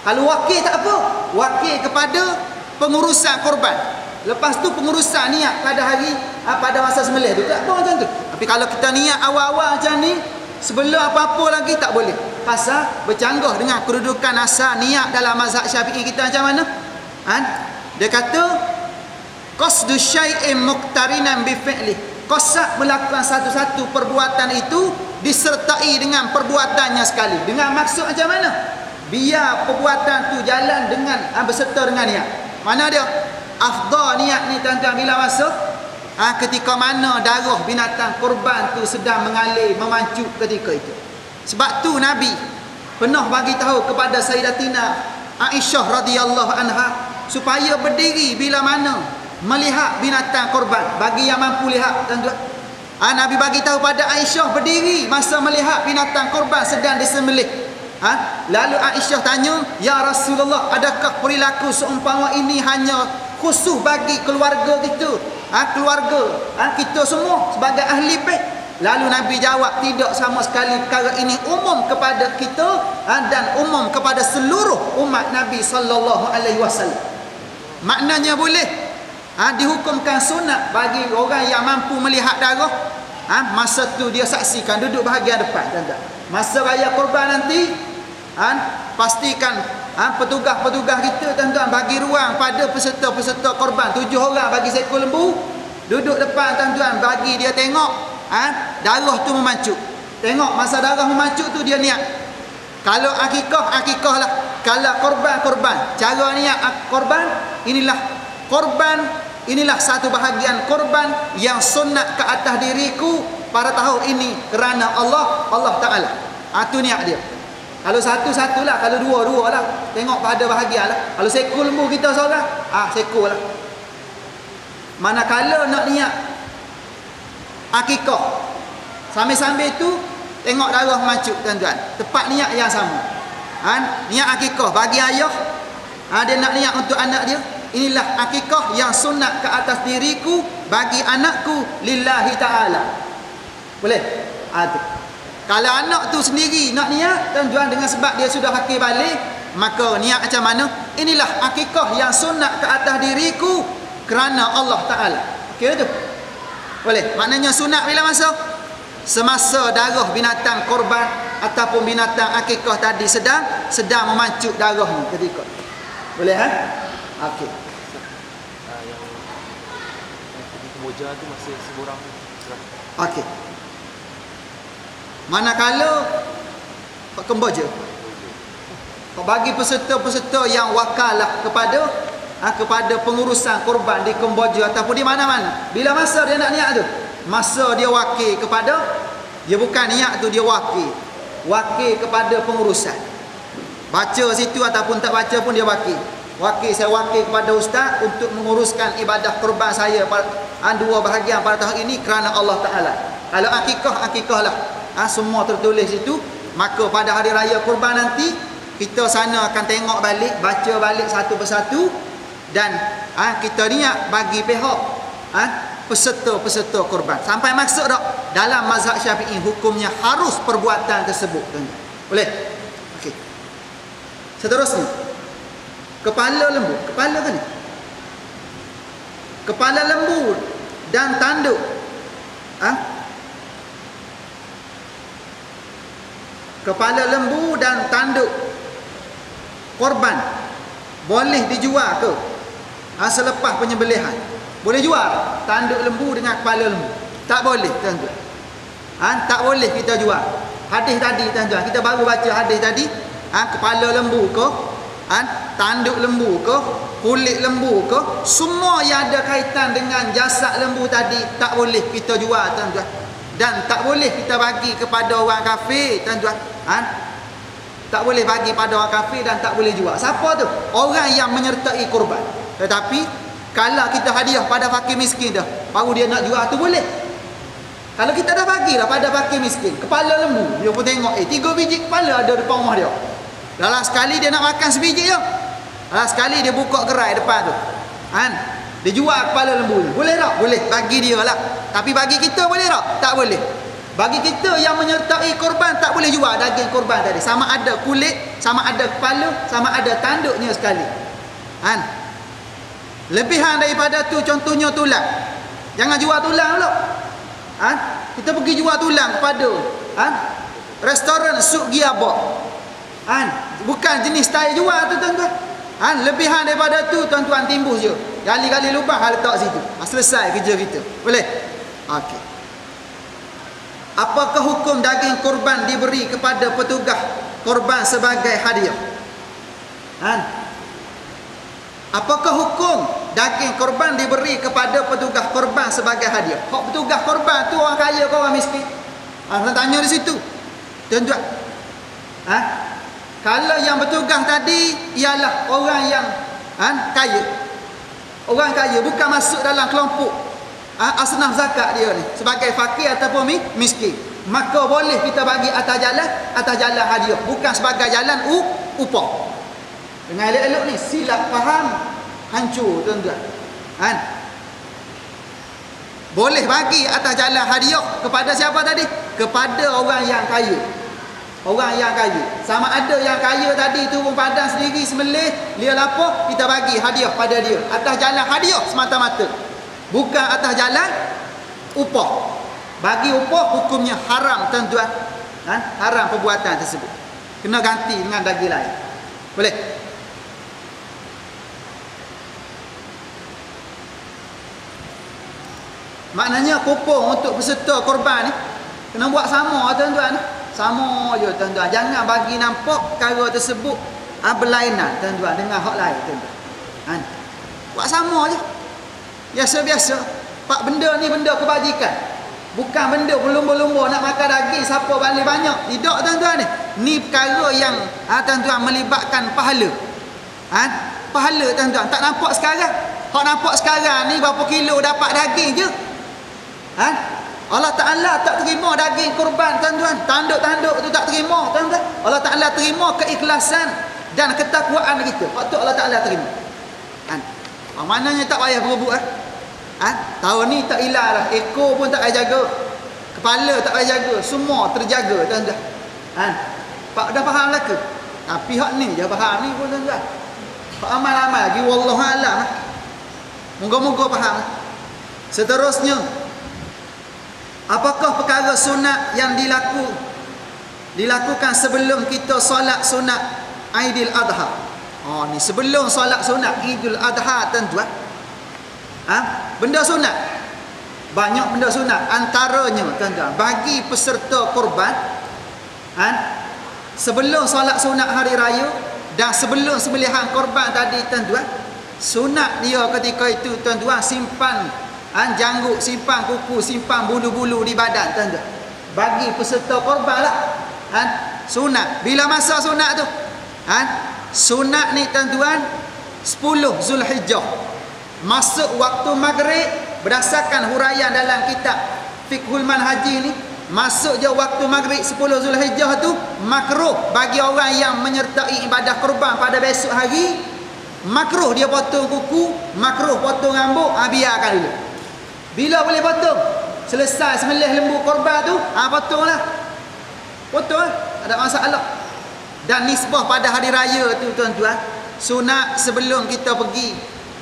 Kalau wakil tak apa. Wakil kepada pengurusan kurban. Lepas tu pengurusan niat pada hari ha, pada masa sembelih tu tak apa macam tu. Tapi kalau kita niat awal-awal macam ni sebelum apa-apa lagi tak boleh. pasal bercanggah dengan kedudukan asal niat dalam mazhab Syafi'i kita macam mana? Han? Dia kata qasdu syai'in muqtarinan bi fi'li. Qasad melakukan satu-satu perbuatan itu disertai dengan perbuatannya sekali. Dengan maksud macam mana? Biar perbuatan tu jalan dengan ha, berserta dengan niat. Mana dia? Afdal niat ni tuan-tuan bila masuk ha, ketika mana darah binatang korban tu sedang mengalir memancu ketika itu. Sebab tu Nabi pernah bagi tahu kepada Sayyidatina Aisyah radhiyallahu anha supaya berdiri bila mana melihat binatang korban bagi yang mampu lihat tuan-tuan. Ha, Nabi bagi tahu pada Aisyah berdiri masa melihat binatang korban sedang disembelih ha? lalu Aisyah tanya ya Rasulullah adakah perilaku seumpama ini hanya khusus bagi keluarga kita? Ha, keluarga. Ha, kita semua sebagai ahli pek lalu Nabi jawab tidak sama sekali perkara ini umum kepada kita ha, dan umum kepada seluruh umat Nabi wasallam. Maknanya boleh ha, dihukumkan sunat bagi orang yang mampu melihat darah. Ha, masa tu dia saksikan duduk bahagian depan tuan-tuan. Masa raya korban nanti ha, pastikan petugas-petugas kita tuan-tuan bagi ruang pada peserta-peserta korban. Tujuh orang bagi seekor lembu. Duduk depan tuan-tuan bagi dia tengok. Ha, darah tu memancuk. Tengok masa darah memancuk tu dia niat. Kalau akikah akikah lah. Kalau korban korban. Cara niat korban inilah korban inilah satu bahagian korban yang sunat ke atas diriku pada tahun ini kerana Allah Allah Ta'ala. Itu ha, niat dia kalau satu-satu lah, kalau dua-dua lah. Tengok pada bahagian lah. Kalau sekul lembu kita seorang, ah sekul lah. Manakala nak niat akikah. Sambil-sambil tu, tengok darah macuk tuan-tuan. Tepat niat yang sama. Ha? Niat akikah bagi ayah. Ha? Dia nak niat untuk anak dia. Inilah akikah yang sunat ke atas diriku bagi anakku lillahi ta'ala. Boleh? Ha, tu. Kalau anak tu sendiri nak niat tuan-tuan dengan sebab dia sudah hakir balik, maka niat macam mana? Inilah akikah yang sunat ke atas diriku kerana Allah Taala. Kira tu. Boleh. Maknanya sunat bila masa? Semasa darah binatang korban ataupun binatang akikah tadi sedang sedang memancuk darah ni ketika. Boleh ha? Okey. Ah, yang yang tu masih seborang. Okey. Manakala Pak Kemboja Pak bagi peserta-peserta yang wakalah kepada ha, kepada pengurusan korban di Kemboja ataupun di mana-mana. Bila masa dia nak niat tu? Masa dia wakil kepada dia bukan niat tu dia wakil. Wakil kepada pengurusan. Baca situ ataupun tak baca pun dia wakil. Wakil saya wakil kepada ustaz untuk menguruskan ibadah korban saya ha, dua bahagian pada tahun ini kerana Allah Taala. Kalau akikah akikah lah ha, semua tertulis itu maka pada hari raya kurban nanti kita sana akan tengok balik baca balik satu persatu dan ha, kita niat bagi pihak ha, peserta-peserta kurban. Sampai maksud tak? Dalam mazhab syafi'i hukumnya harus perbuatan tersebut. Boleh? Okey. Seterusnya. Kepala lembu. Kepala kan kepala lembu dan tanduk. Ha? Kepala lembu dan tanduk. Korban. Boleh dijual ke? Ha, selepas penyembelihan. Boleh jual tanduk lembu dengan kepala lembu? Tak boleh tuan-tuan. Ha, tak boleh kita jual. Hadis tadi tuan-tuan kita baru baca hadis tadi. Ha, kepala lembu ke? Ha, tanduk lembu ke? Kulit lembu ke? Semua yang ada kaitan dengan jasad lembu tadi tak boleh kita jual tuan-tuan. Dan tak boleh kita bagi kepada orang kafir tuan-tuan ha? tak boleh bagi pada orang kafir dan tak boleh jual. Siapa tu? Orang yang menyertai korban tetapi kalau kita hadiah pada fakir miskin dah baru dia nak jual tu boleh. Kalau kita dah bagilah pada fakir miskin kepala lembu dia pun tengok eh tiga biji kepala ada depan rumah dia. Dalam sekali dia nak makan sebiji je dalam sekali dia buka gerai depan tu. Kan dia jual kepala lembu ni. Boleh tak? boleh. Bagi dia lah. Tapi bagi kita boleh tak? tak boleh bagi kita yang menyertai korban tak boleh jual daging korban tadi. Sama ada kulit, sama ada kepala, sama ada tanduknya sekali. Kan? Lebihan daripada tu contohnya tulang. Jangan jual tulang pula. Ha? Kita pergi jual tulang kepada ha? restoran suk giabok kan bukan jenis style jual tu tuan-tuan kan lebihan daripada tu tuan-tuan timbus je gali-gali lubang hal letak situ ha, selesai kerja kita boleh okey apakah hukum daging korban diberi kepada petugas korban sebagai hadiah? Kan apakah hukum daging korban diberi kepada petugas korban sebagai hadiah? Hak petugas korban tu orang kaya ke orang miskin? Ha, tanya di situ. Tuan-tuan. Ha? kalau yang bertugas tadi ialah orang yang ha, kaya. Orang kaya bukan masuk dalam kelompok. ha, asnaf zakat dia ni sebagai fakir ataupun miskin maka boleh kita bagi atas jalan atas jalan hadiah bukan sebagai jalan u, upah dengan elok-elok ni silap faham hancur tuan-tuan ha? boleh bagi atas jalan hadiah kepada siapa tadi kepada orang yang kaya Orang yang kaya. Sama ada yang kaya tadi tu pun padang sendiri semelih. Dia lapor, kita bagi hadiah pada dia. Atas jalan hadiah semata-mata. Bukan atas jalan upah. Bagi upah hukumnya haram tuan-tuan. Ha? Haram perbuatan tersebut. Kena ganti dengan daging lain. Boleh? Maknanya kupung untuk peserta korban ni. Kena buat sama tuan-tuan. Sama je tuan-tuan. Jangan bagi nampak perkara tersebut ha, berlainan tuan-tuan dengan hak lain tuan-tuan. Ha. Buat sama je. Biasa-biasa. Pak benda ni benda kebajikan. Bukan benda berlumba-lumba nak makan daging siapa balik banyak. Tidak tuan-tuan ni. Ni perkara yang ha, tuan-tuan melibatkan pahala. Ha? Pahala tuan-tuan. Tak nampak sekarang. Hak nampak sekarang ni berapa kilo dapat daging je. Ha? Allah Ta'ala tak terima daging kurban tuan-tuan tanduk-tanduk tu tak terima tuan-tuan Allah Ta'ala terima keikhlasan dan ketakwaan kita waktu Allah Ta'ala terima kan ha? mananya tak payah berebut eh? ha? tahun ni tak hilang lah ekor pun tak payah jaga kepala tak payah jaga semua terjaga tuan-tuan kan Pak dah faham lah ke ha, pihak ni je faham ni pun tuan-tuan Pak amal-amal lagi Wallahualam moga-moga faham seterusnya Apakah perkara sunat yang dilaku dilakukan sebelum kita solat sunat Aidil Adha? Oh ni sebelum solat sunat Aidil Adha tuan-tuan. Ha? Benda sunat. Banyak benda sunat antaranya tuan-tuan bagi peserta korban ha? sebelum solat sunat hari raya dan sebelum sembelihan korban tadi tuan-tuan sunat dia ketika itu tuan-tuan simpan Han janggut simpan kuku simpan bulu-bulu di badan tuan-tuan. Bagi peserta korban lah. Han sunat. Bila masa sunat tu? Han sunat ni tuan-tuan 10 Zulhijjah. Masuk waktu maghrib berdasarkan huraian dalam kitab Fiqhul Manhaji ni masuk je waktu maghrib 10 Zulhijjah tu makruh bagi orang yang menyertai ibadah korban pada besok hari makruh dia potong kuku makruh potong rambut ha, biarkan dulu bila boleh potong? Selesai sembelih lembu korban tu, ah potonglah. Potong lah. Ada masalah. Dan nisbah pada hari raya tu tuan-tuan, sunat sebelum kita pergi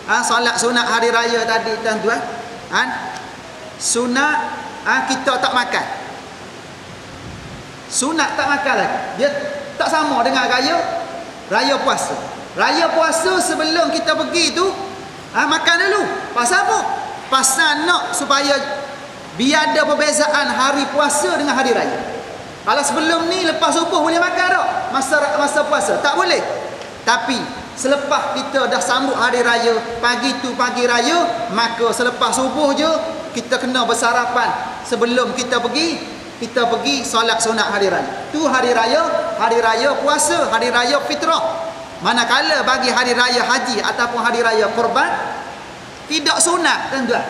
ha, solat sunat hari raya tadi tuan-tuan, kan? Sunat ha, kita tak makan. Sunat tak makan lagi. Dia tak sama dengan raya raya puasa. Raya puasa sebelum kita pergi tu ha, makan dulu. Pasal apa? pasal nak supaya biar ada perbezaan hari puasa dengan hari raya kalau sebelum ni lepas subuh boleh makan tak masa masa puasa tak boleh tapi selepas kita dah sambut hari raya pagi tu pagi raya maka selepas subuh je kita kena bersarapan sebelum kita pergi kita pergi solat sunat hari raya tu hari raya hari raya puasa hari raya fitrah manakala bagi hari raya haji ataupun hari raya korban tidak sunat tuan-tuan.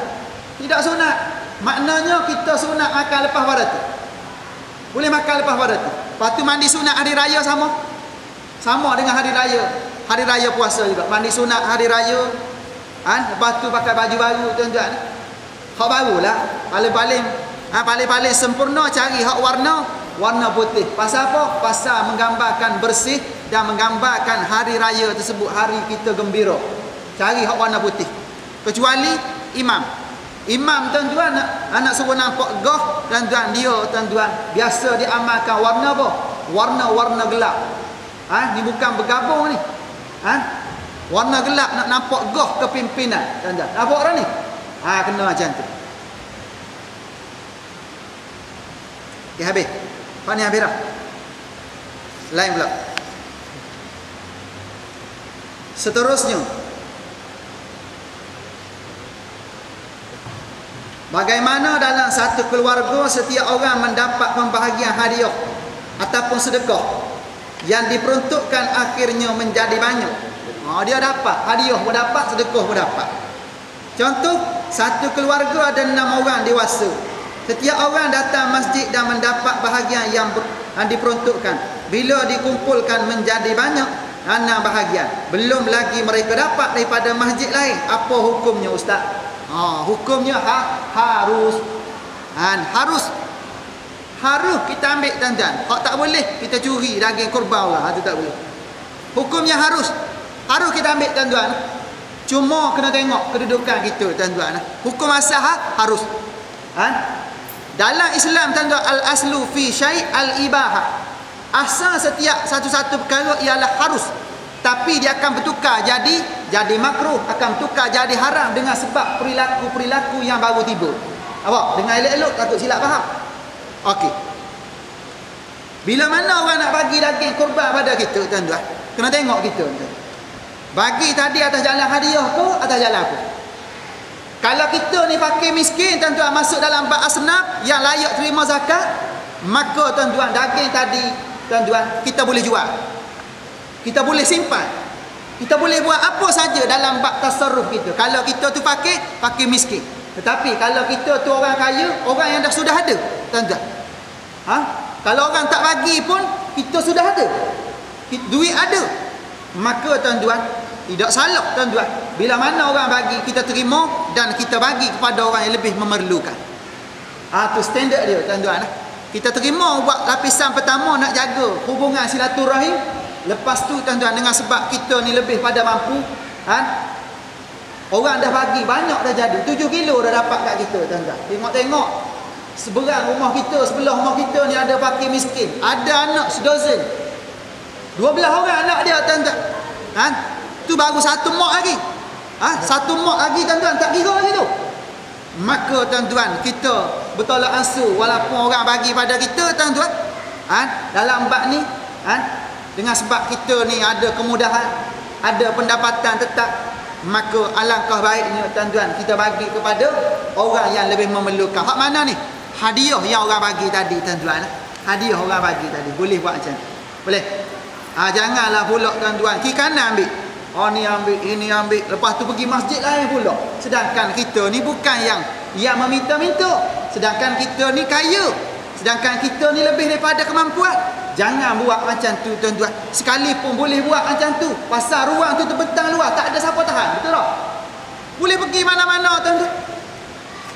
Tidak sunat. Maknanya kita sunat makan lepas tu. Boleh makan lepas tu. Lepas tu mandi sunat hari raya sama. Sama dengan hari raya. Hari raya puasa juga. Mandi sunat hari raya. Ha? Lepas tu pakai baju baru tuan-tuan. Hak barulah. Paling-paling ha, paling-paling sempurna cari hak warna warna putih. Pasal apa? Pasal menggambarkan bersih dan menggambarkan hari raya tersebut hari kita gembira. Cari hak warna putih kecuali imam Imam tuan-tuan nak anak suruh nampak goh tuan-tuan dia tuan-tuan biasa dia amalkan warna apa? Warna-warna gelap. Ha ni bukan bergabung ni. Ha? Warna gelap nak nampak goh kepimpinan tuan-tuan. Nampak orang ni? Ha kena macam tu. Okay, habis. Pak ni habis dah. Lain pula. Seterusnya, Bagaimana dalam satu keluarga setiap orang mendapat pembahagian hadiah ataupun sedekah yang diperuntukkan akhirnya menjadi banyak. Ha, dia dapat hadiah pun dapat, sedekah pun dapat. Contoh, satu keluarga ada enam orang dewasa. Setiap orang datang masjid dan mendapat bahagian yang, yang diperuntukkan. Bila dikumpulkan menjadi banyak, enam bahagian. Belum lagi mereka dapat daripada masjid lain. Apa hukumnya Ustaz? Ha, hukumnya ha, harus ha, harus harus kita ambil tuan-tuan. Hak tak boleh kita curi daging kurban lah. Itu tak boleh. Hukumnya harus harus kita ambil tuan-tuan. Cuma kena tengok kedudukan kita tuan-tuan. Hukum asal ha, harus. Ha? Dalam Islam tuan-tuan al-aslu fi syai' al-ibaha. Asal setiap satu-satu perkara ialah harus tapi dia akan bertukar jadi jadi makruh akan bertukar jadi haram dengan sebab perilaku-perilaku yang baru tiba apa dengan elok-elok takut silap faham? Okey. Bila mana orang nak bagi daging kurban pada kita tuan-tuan? Kena tengok kita tuan bagi tadi atas jalan hadiah ke atas jalan apa? Kalau kita ni pakai miskin tuan-tuan masuk dalam bab asnaf yang layak terima zakat maka tuan-tuan daging tadi tuan-tuan kita boleh jual kita boleh simpan. Kita boleh buat apa saja dalam bab tasarruf kita. Kalau kita tu pakai, pakai miskin. Tetapi kalau kita tu orang kaya, orang yang dah sudah ada. Tuan-tuan. Ha? Kalau orang tak bagi pun, kita sudah ada. Duit ada. Maka tuan-tuan, tidak salah tuan-tuan. Bila mana orang bagi, kita terima dan kita bagi kepada orang yang lebih memerlukan. Ha, tu standard dia tuan-tuan. Kita terima buat lapisan pertama nak jaga hubungan silaturahim Lepas tu tuan-tuan dengan sebab kita ni lebih pada mampu ha? Orang dah bagi banyak dah jadi 7 kilo dah dapat kat kita tuan-tuan Tengok-tengok Seberang rumah kita Sebelah rumah kita ni ada fakir miskin Ada anak sedozen 12 orang anak dia tuan-tuan ha? Tu baru satu mak lagi ha? Satu mak lagi tuan-tuan Tak kira lagi tu Maka tuan-tuan kita bertolak ansur Walaupun orang bagi pada kita tuan-tuan ha? Dalam bab ni ha? Dengan sebab kita ni ada kemudahan ada pendapatan tetap maka alangkah baiknya tuan-tuan kita bagi kepada orang yang lebih memerlukan. Hak mana ni? Hadiah yang orang bagi tadi tuan-tuan. Hadiah orang bagi tadi. Boleh buat macam boleh? Ha, janganlah pula tuan-tuan. Kiri kanan ambil. Oh ni ambil ini ambil. Lepas tu pergi masjid lain pula. Sedangkan kita ni bukan yang yang meminta-minta. Sedangkan kita ni kaya. Sedangkan kita ni lebih daripada kemampuan Jangan buat macam tu tuan-tuan. Sekalipun boleh buat macam tu. Pasal ruang tu terbentang luar. Tak ada siapa tahan. Betul tak? Boleh pergi mana-mana tuan-tuan.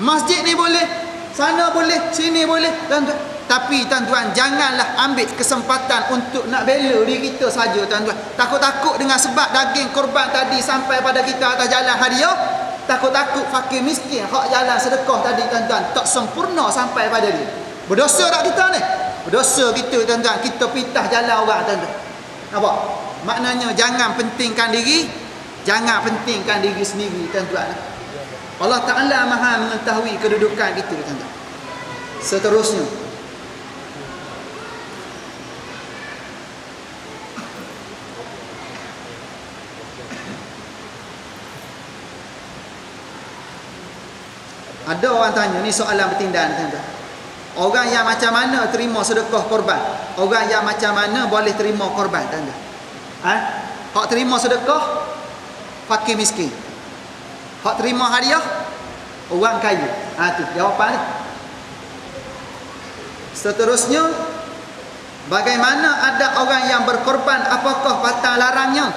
Masjid ni boleh. Sana boleh. Sini boleh. Tuan-tuan. Tapi tuan-tuan janganlah ambil kesempatan untuk nak bela diri kita saja tuan-tuan. Takut-takut dengan sebab daging korban tadi sampai pada kita atas jalan hadiah. Takut-takut fakir miskin. Hak jalan sedekah tadi tuan-tuan. Tak sempurna sampai pada dia. Berdosa tak kita ni? Berdosa kita tuan-tuan, kita pitah jalan orang tuan-tuan. Nampak? Maknanya jangan pentingkan diri, jangan pentingkan diri sendiri tuan-tuan. Allah Taala Maha mengetahui kedudukan kita tuan-tuan. Seterusnya Ada orang tanya ni soalan bertindak tuan-tuan. Orang yang macam mana terima sedekah korban? Orang yang macam mana boleh terima korban tanda? Ha? Hak terima sedekah fakir miskin. Hak terima hadiah orang kaya. Ha tu jawapan ni. Seterusnya bagaimana ada orang yang berkorban apakah patah larangnya?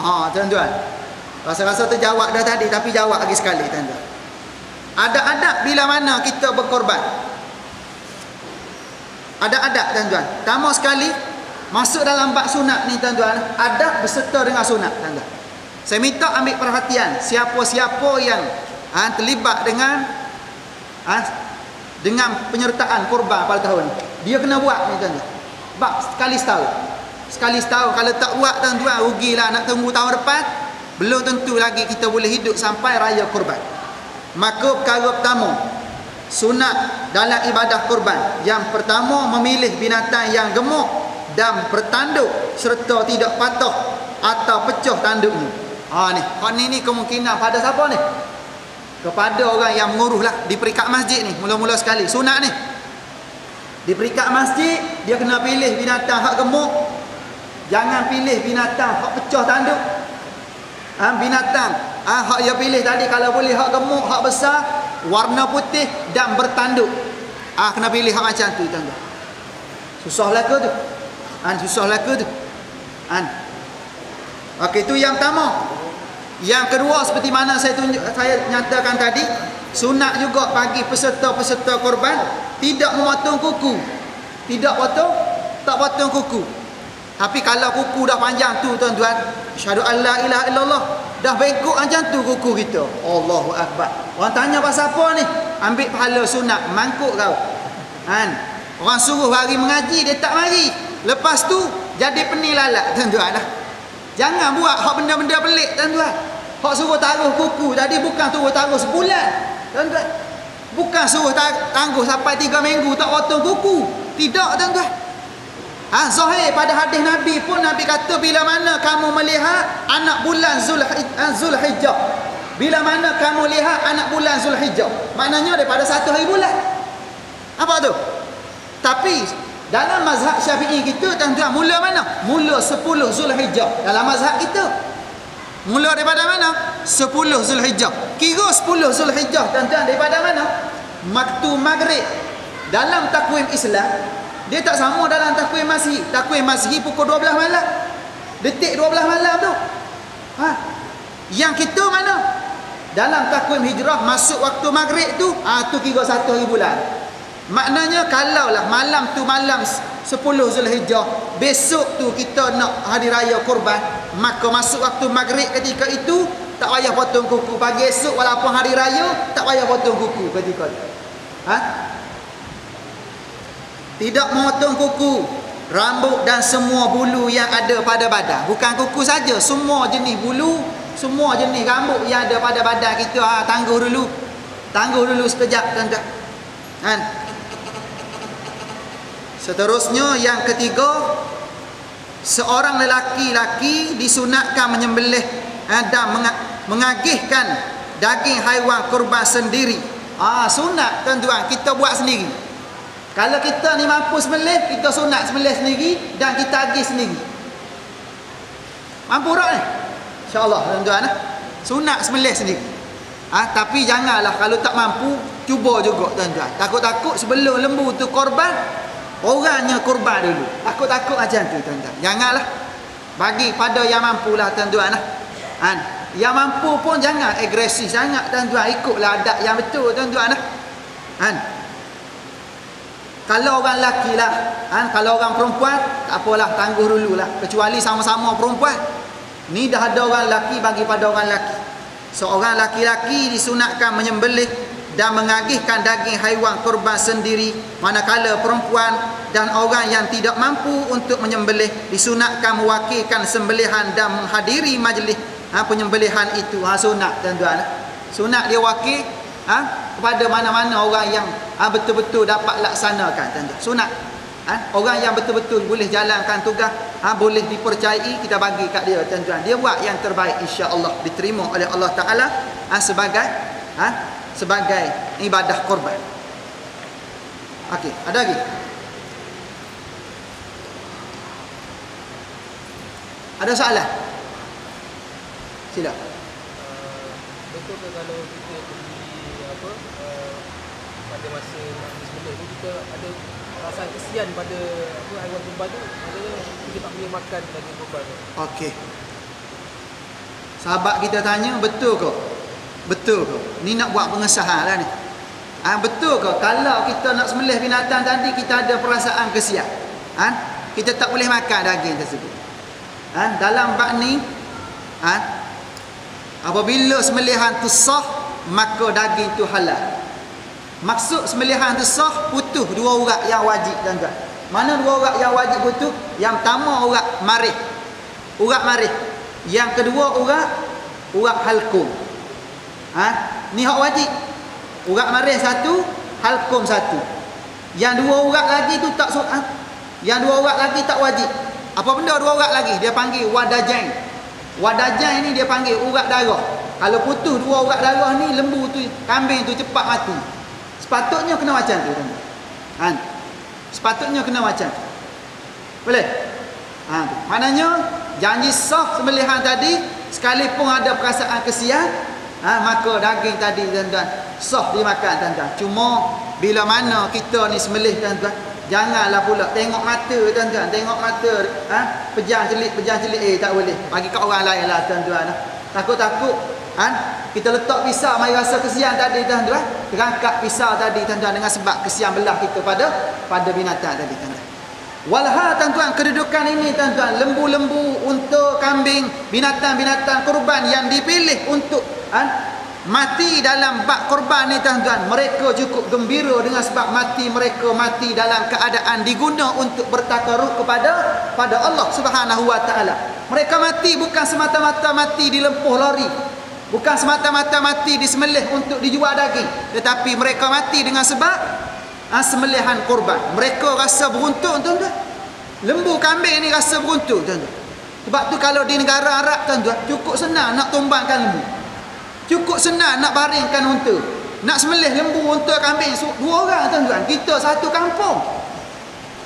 Ha tuan-tuan. Rasa-rasa terjawab dah tadi tapi jawab lagi sekali tuan-tuan. Ada adab bila mana kita berkorban? Ada adab tuan-tuan. Pertama sekali masuk dalam bab sunat ni tuan-tuan, adab berserta dengan sunat tuan-tuan. Saya minta ambil perhatian siapa-siapa yang ha, terlibat dengan ha? dengan penyertaan korban pada tahun dia kena buat ni tuan-tuan sebab sekali setahun sekali setahun kalau tak buat tuan-tuan rugilah nak tunggu tahun depan belum tentu lagi kita boleh hidup sampai raya korban maka perkara pertama sunat dalam ibadah korban yang pertama memilih binatang yang gemuk dan bertanduk serta tidak patah atau pecah tanduknya. Ha ni. Ha ni kemungkinan pada siapa ni? Kepada orang yang menguruh lah di perikat masjid ni mula-mula sekali. Sunat ni. Di perikat masjid dia kena pilih binatang hak gemuk. Jangan pilih binatang hak pecah tanduk. Ha, binatang ha, hak dia pilih tadi kalau boleh hak gemuk hak besar warna putih dan bertanduk ah ha, kena pilih hak macam tu tuan-tuan susah lah ke tu ha, susah lah ke tu ha. Okey itu yang pertama yang kedua seperti mana saya tunjuk saya nyatakan tadi, sunat juga bagi peserta-peserta korban tidak memotong kuku. Tidak potong, tak potong kuku. Tapi kalau kuku dah panjang tu tuan-tuan, syahadu alla ilaha illallah, dah bengkok macam tu kuku kita. Allahu akbar. Orang tanya pasal apa ni? Ambil pahala sunat, mangkuk kau. Kan? Orang suruh hari mengaji dia tak mari. Lepas tu jadi penilalat tuan-tuan lah. Jangan buat hak benda-benda pelik tuan-tuan. Hak suruh taruh kuku tadi bukan suruh taruh sebulan. Tuan-tuan. Bukan suruh tangguh sampai tiga minggu tak potong kuku. Tidak tuan-tuan. Ha, Zahir pada hadis Nabi pun Nabi kata bila mana kamu melihat anak bulan ha, Zulhijjah. Bila mana kamu lihat anak bulan Zulhijjah. Maknanya daripada satu hari bulan. Apa tu? Tapi dalam mazhab syafi'i kita tuan-tuan mula mana? Mula 10 Zulhijjah. Dalam mazhab kita. Mula daripada mana? 10 Zulhijjah. Kira 10 Zulhijjah tuan-tuan daripada mana? Waktu maghrib. Dalam takwim Islam, dia tak sama dalam takwim Masih. Takwim Masih pukul 12 malam. Detik 12 malam tu. Ha. Yang kita mana? Dalam takwim hijrah masuk waktu maghrib tu, ah ha, tu kira satu hari bulan. Maknanya kalaulah malam tu malam 10 Zulhijjah besok tu kita nak hari raya korban maka masuk waktu maghrib ketika itu tak payah potong kuku pagi esok walaupun hari raya tak payah potong kuku ketika itu ha? Tidak memotong kuku rambut dan semua bulu yang ada pada badan. Bukan kuku saja semua jenis bulu semua jenis rambut yang ada pada badan kita. Ha, tangguh dulu. Tangguh dulu sekejap kan? Seterusnya yang ketiga seorang lelaki-laki disunatkan menyembelih eh, dan mengagihkan daging haiwan kurban sendiri. Ah sunat tuan-tuan. Kita buat sendiri. Kalau kita ni mampu sembelih, kita sunat sembelih sendiri dan kita agih sendiri. Mampu tak ni? Insya-Allah tuan-tuan eh. Sunat sembelih sendiri. Ah tapi janganlah kalau tak mampu cuba juga tuan-tuan. Takut-takut sebelum lembu tu korban Orangnya kurban dulu. Takut-takut macam tu tuan-tuan. Janganlah. Bagi pada yang mampu lah tuan-tuan lah. Han. Yang mampu pun jangan agresif sangat tuan-tuan. Ikutlah adat yang betul tuan-tuan lah. Han. Kalau orang lelaki lah. Han. Kalau orang perempuan. Tak apalah tangguh dulu lah. Kecuali sama-sama perempuan. Ni dah ada orang lelaki bagi pada orang lelaki. Seorang lelaki-lelaki disunatkan menyembelih dan mengagihkan daging haiwan kurban sendiri manakala perempuan dan orang yang tidak mampu untuk menyembelih disunatkan mewakilkan sembelihan dan menghadiri majlis ha, penyembelihan itu ha, sunat tuan-tuan sunat dia wakil ha, kepada mana-mana orang yang ha, betul-betul dapat laksanakan tuan-tuan sunat ha, orang yang betul-betul boleh jalankan tugas ha, boleh dipercayai kita bagi kat dia tuan-tuan dia buat yang terbaik insya-Allah diterima oleh Allah Taala ha, sebagai ha, sebagai ibadah korban. Okey, ada lagi? Ada soalan? Sila. Uh, betul kalau kita pergi apa uh, pada masa bismillah tu kita ada rasa kesian pada apa haiwan kurban tu maknanya kita tak boleh makan daging kurban tu. Okey. Sahabat kita tanya betul ke Betul ke? Ni nak buat pengesahan lah ni. Ha, betul ke? Kalau kita nak sembelih binatang tadi, kita ada perasaan kesian. Ha? Kita tak boleh makan daging tersebut. Ha? Dalam bak ni, ha? apabila sembelihan tu sah, maka daging tu halal. Maksud sembelihan tu sah putus dua urat yang wajib tuan-tuan. Mana dua urat yang wajib putus? Yang pertama urat marih. Urat marih. Yang kedua urat urat halkum. Ha? Ni hak wajib. Urat marih satu, halkum satu. Yang dua urat lagi tu tak ha? Yang dua urat lagi tak wajib. Apa benda dua urat lagi? Dia panggil wadajain. Wadajain ni dia panggil urat darah. Kalau putus dua urat darah ni lembu tu kambing tu cepat mati. Sepatutnya kena macam tu tuan. Ha. Sepatutnya kena macam tu. Boleh? Ha. Maknanya janji sah sembelihan tadi sekalipun ada perasaan kesian ha, maka daging tadi tuan-tuan sah dimakan tuan-tuan. Cuma bila mana kita ni sembelih tuan-tuan Janganlah pula tengok mata tuan-tuan, tengok mata ha? pejam celik, pejam celik eh tak boleh. Bagi kat orang lain lah tuan-tuan. Takut-takut kan kita letak pisau mai rasa kesian tadi tuan-tuan. Terangkat pisau tadi tuan-tuan dengan sebab kesian belah kita pada pada binatang tadi tuan-tuan. Walha tuan-tuan kedudukan ini tuan-tuan lembu-lembu untuk kambing binatang-binatang kurban yang dipilih untuk kan mati dalam bak korban ni tuan-tuan. Mereka cukup gembira dengan sebab mati mereka mati dalam keadaan diguna untuk bertakaruk kepada pada Allah Subhanahu wa taala. Mereka mati bukan semata-mata mati di lempuh lori bukan semata-mata mati disembelih untuk dijual daging tetapi mereka mati dengan sebab ha, sembelihan korban mereka rasa beruntung tuan-tuan lembu kambing ni rasa beruntung tuan-tuan sebab tu kalau di negara Arab tuan-tuan cukup senang nak tumbangkan lembu Cukup senang nak baringkan unta. Nak semelih lembu, unta, kambing. Dua orang tuan-tuan. Kita satu kampung.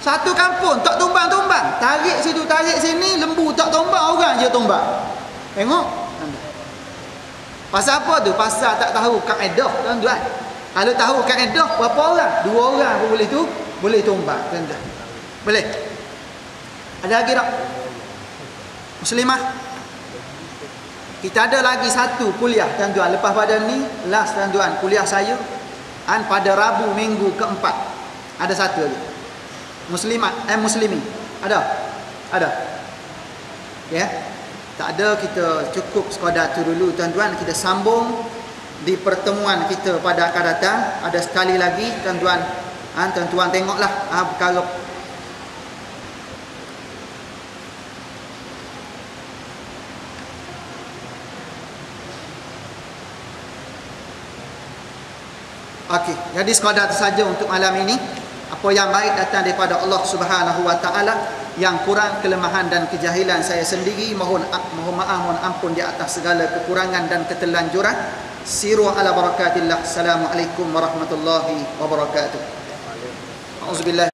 Satu kampung. Tak tumbang-tumbang. Tarik situ, tarik sini. Lembu tak tumbang. Orang je tumbang. Tengok. Pasal apa tu? Pasal tak tahu kaedah tuan-tuan. Kalau tahu kaedah berapa orang? Dua orang pun boleh tu. Boleh tumbang tuan-tuan. Boleh? Ada lagi tak? Muslimah? Kita ada lagi satu kuliah tuan-tuan lepas pada ni last tuan-tuan kuliah saya an pada Rabu minggu keempat. Ada satu lagi. Muslimat eh muslimi. Ada? Ada. Ya. Yeah. Tak ada kita cukup sekadar tu dulu tuan-tuan. Kita sambung di pertemuan kita pada akan datang. Ada sekali lagi tuan-tuan. Ha, tuan-tuan tengoklah ha, perkara. Okey, jadi sekadar itu saja untuk malam ini. Apa yang baik datang daripada Allah Subhanahu Wa Taala, yang kurang kelemahan dan kejahilan saya sendiri mohon mohon maaf mohon ampun di atas segala kekurangan dan ketelanjuran. Siru ala barakatillah. Assalamualaikum warahmatullahi wabarakatuh. Auzubillah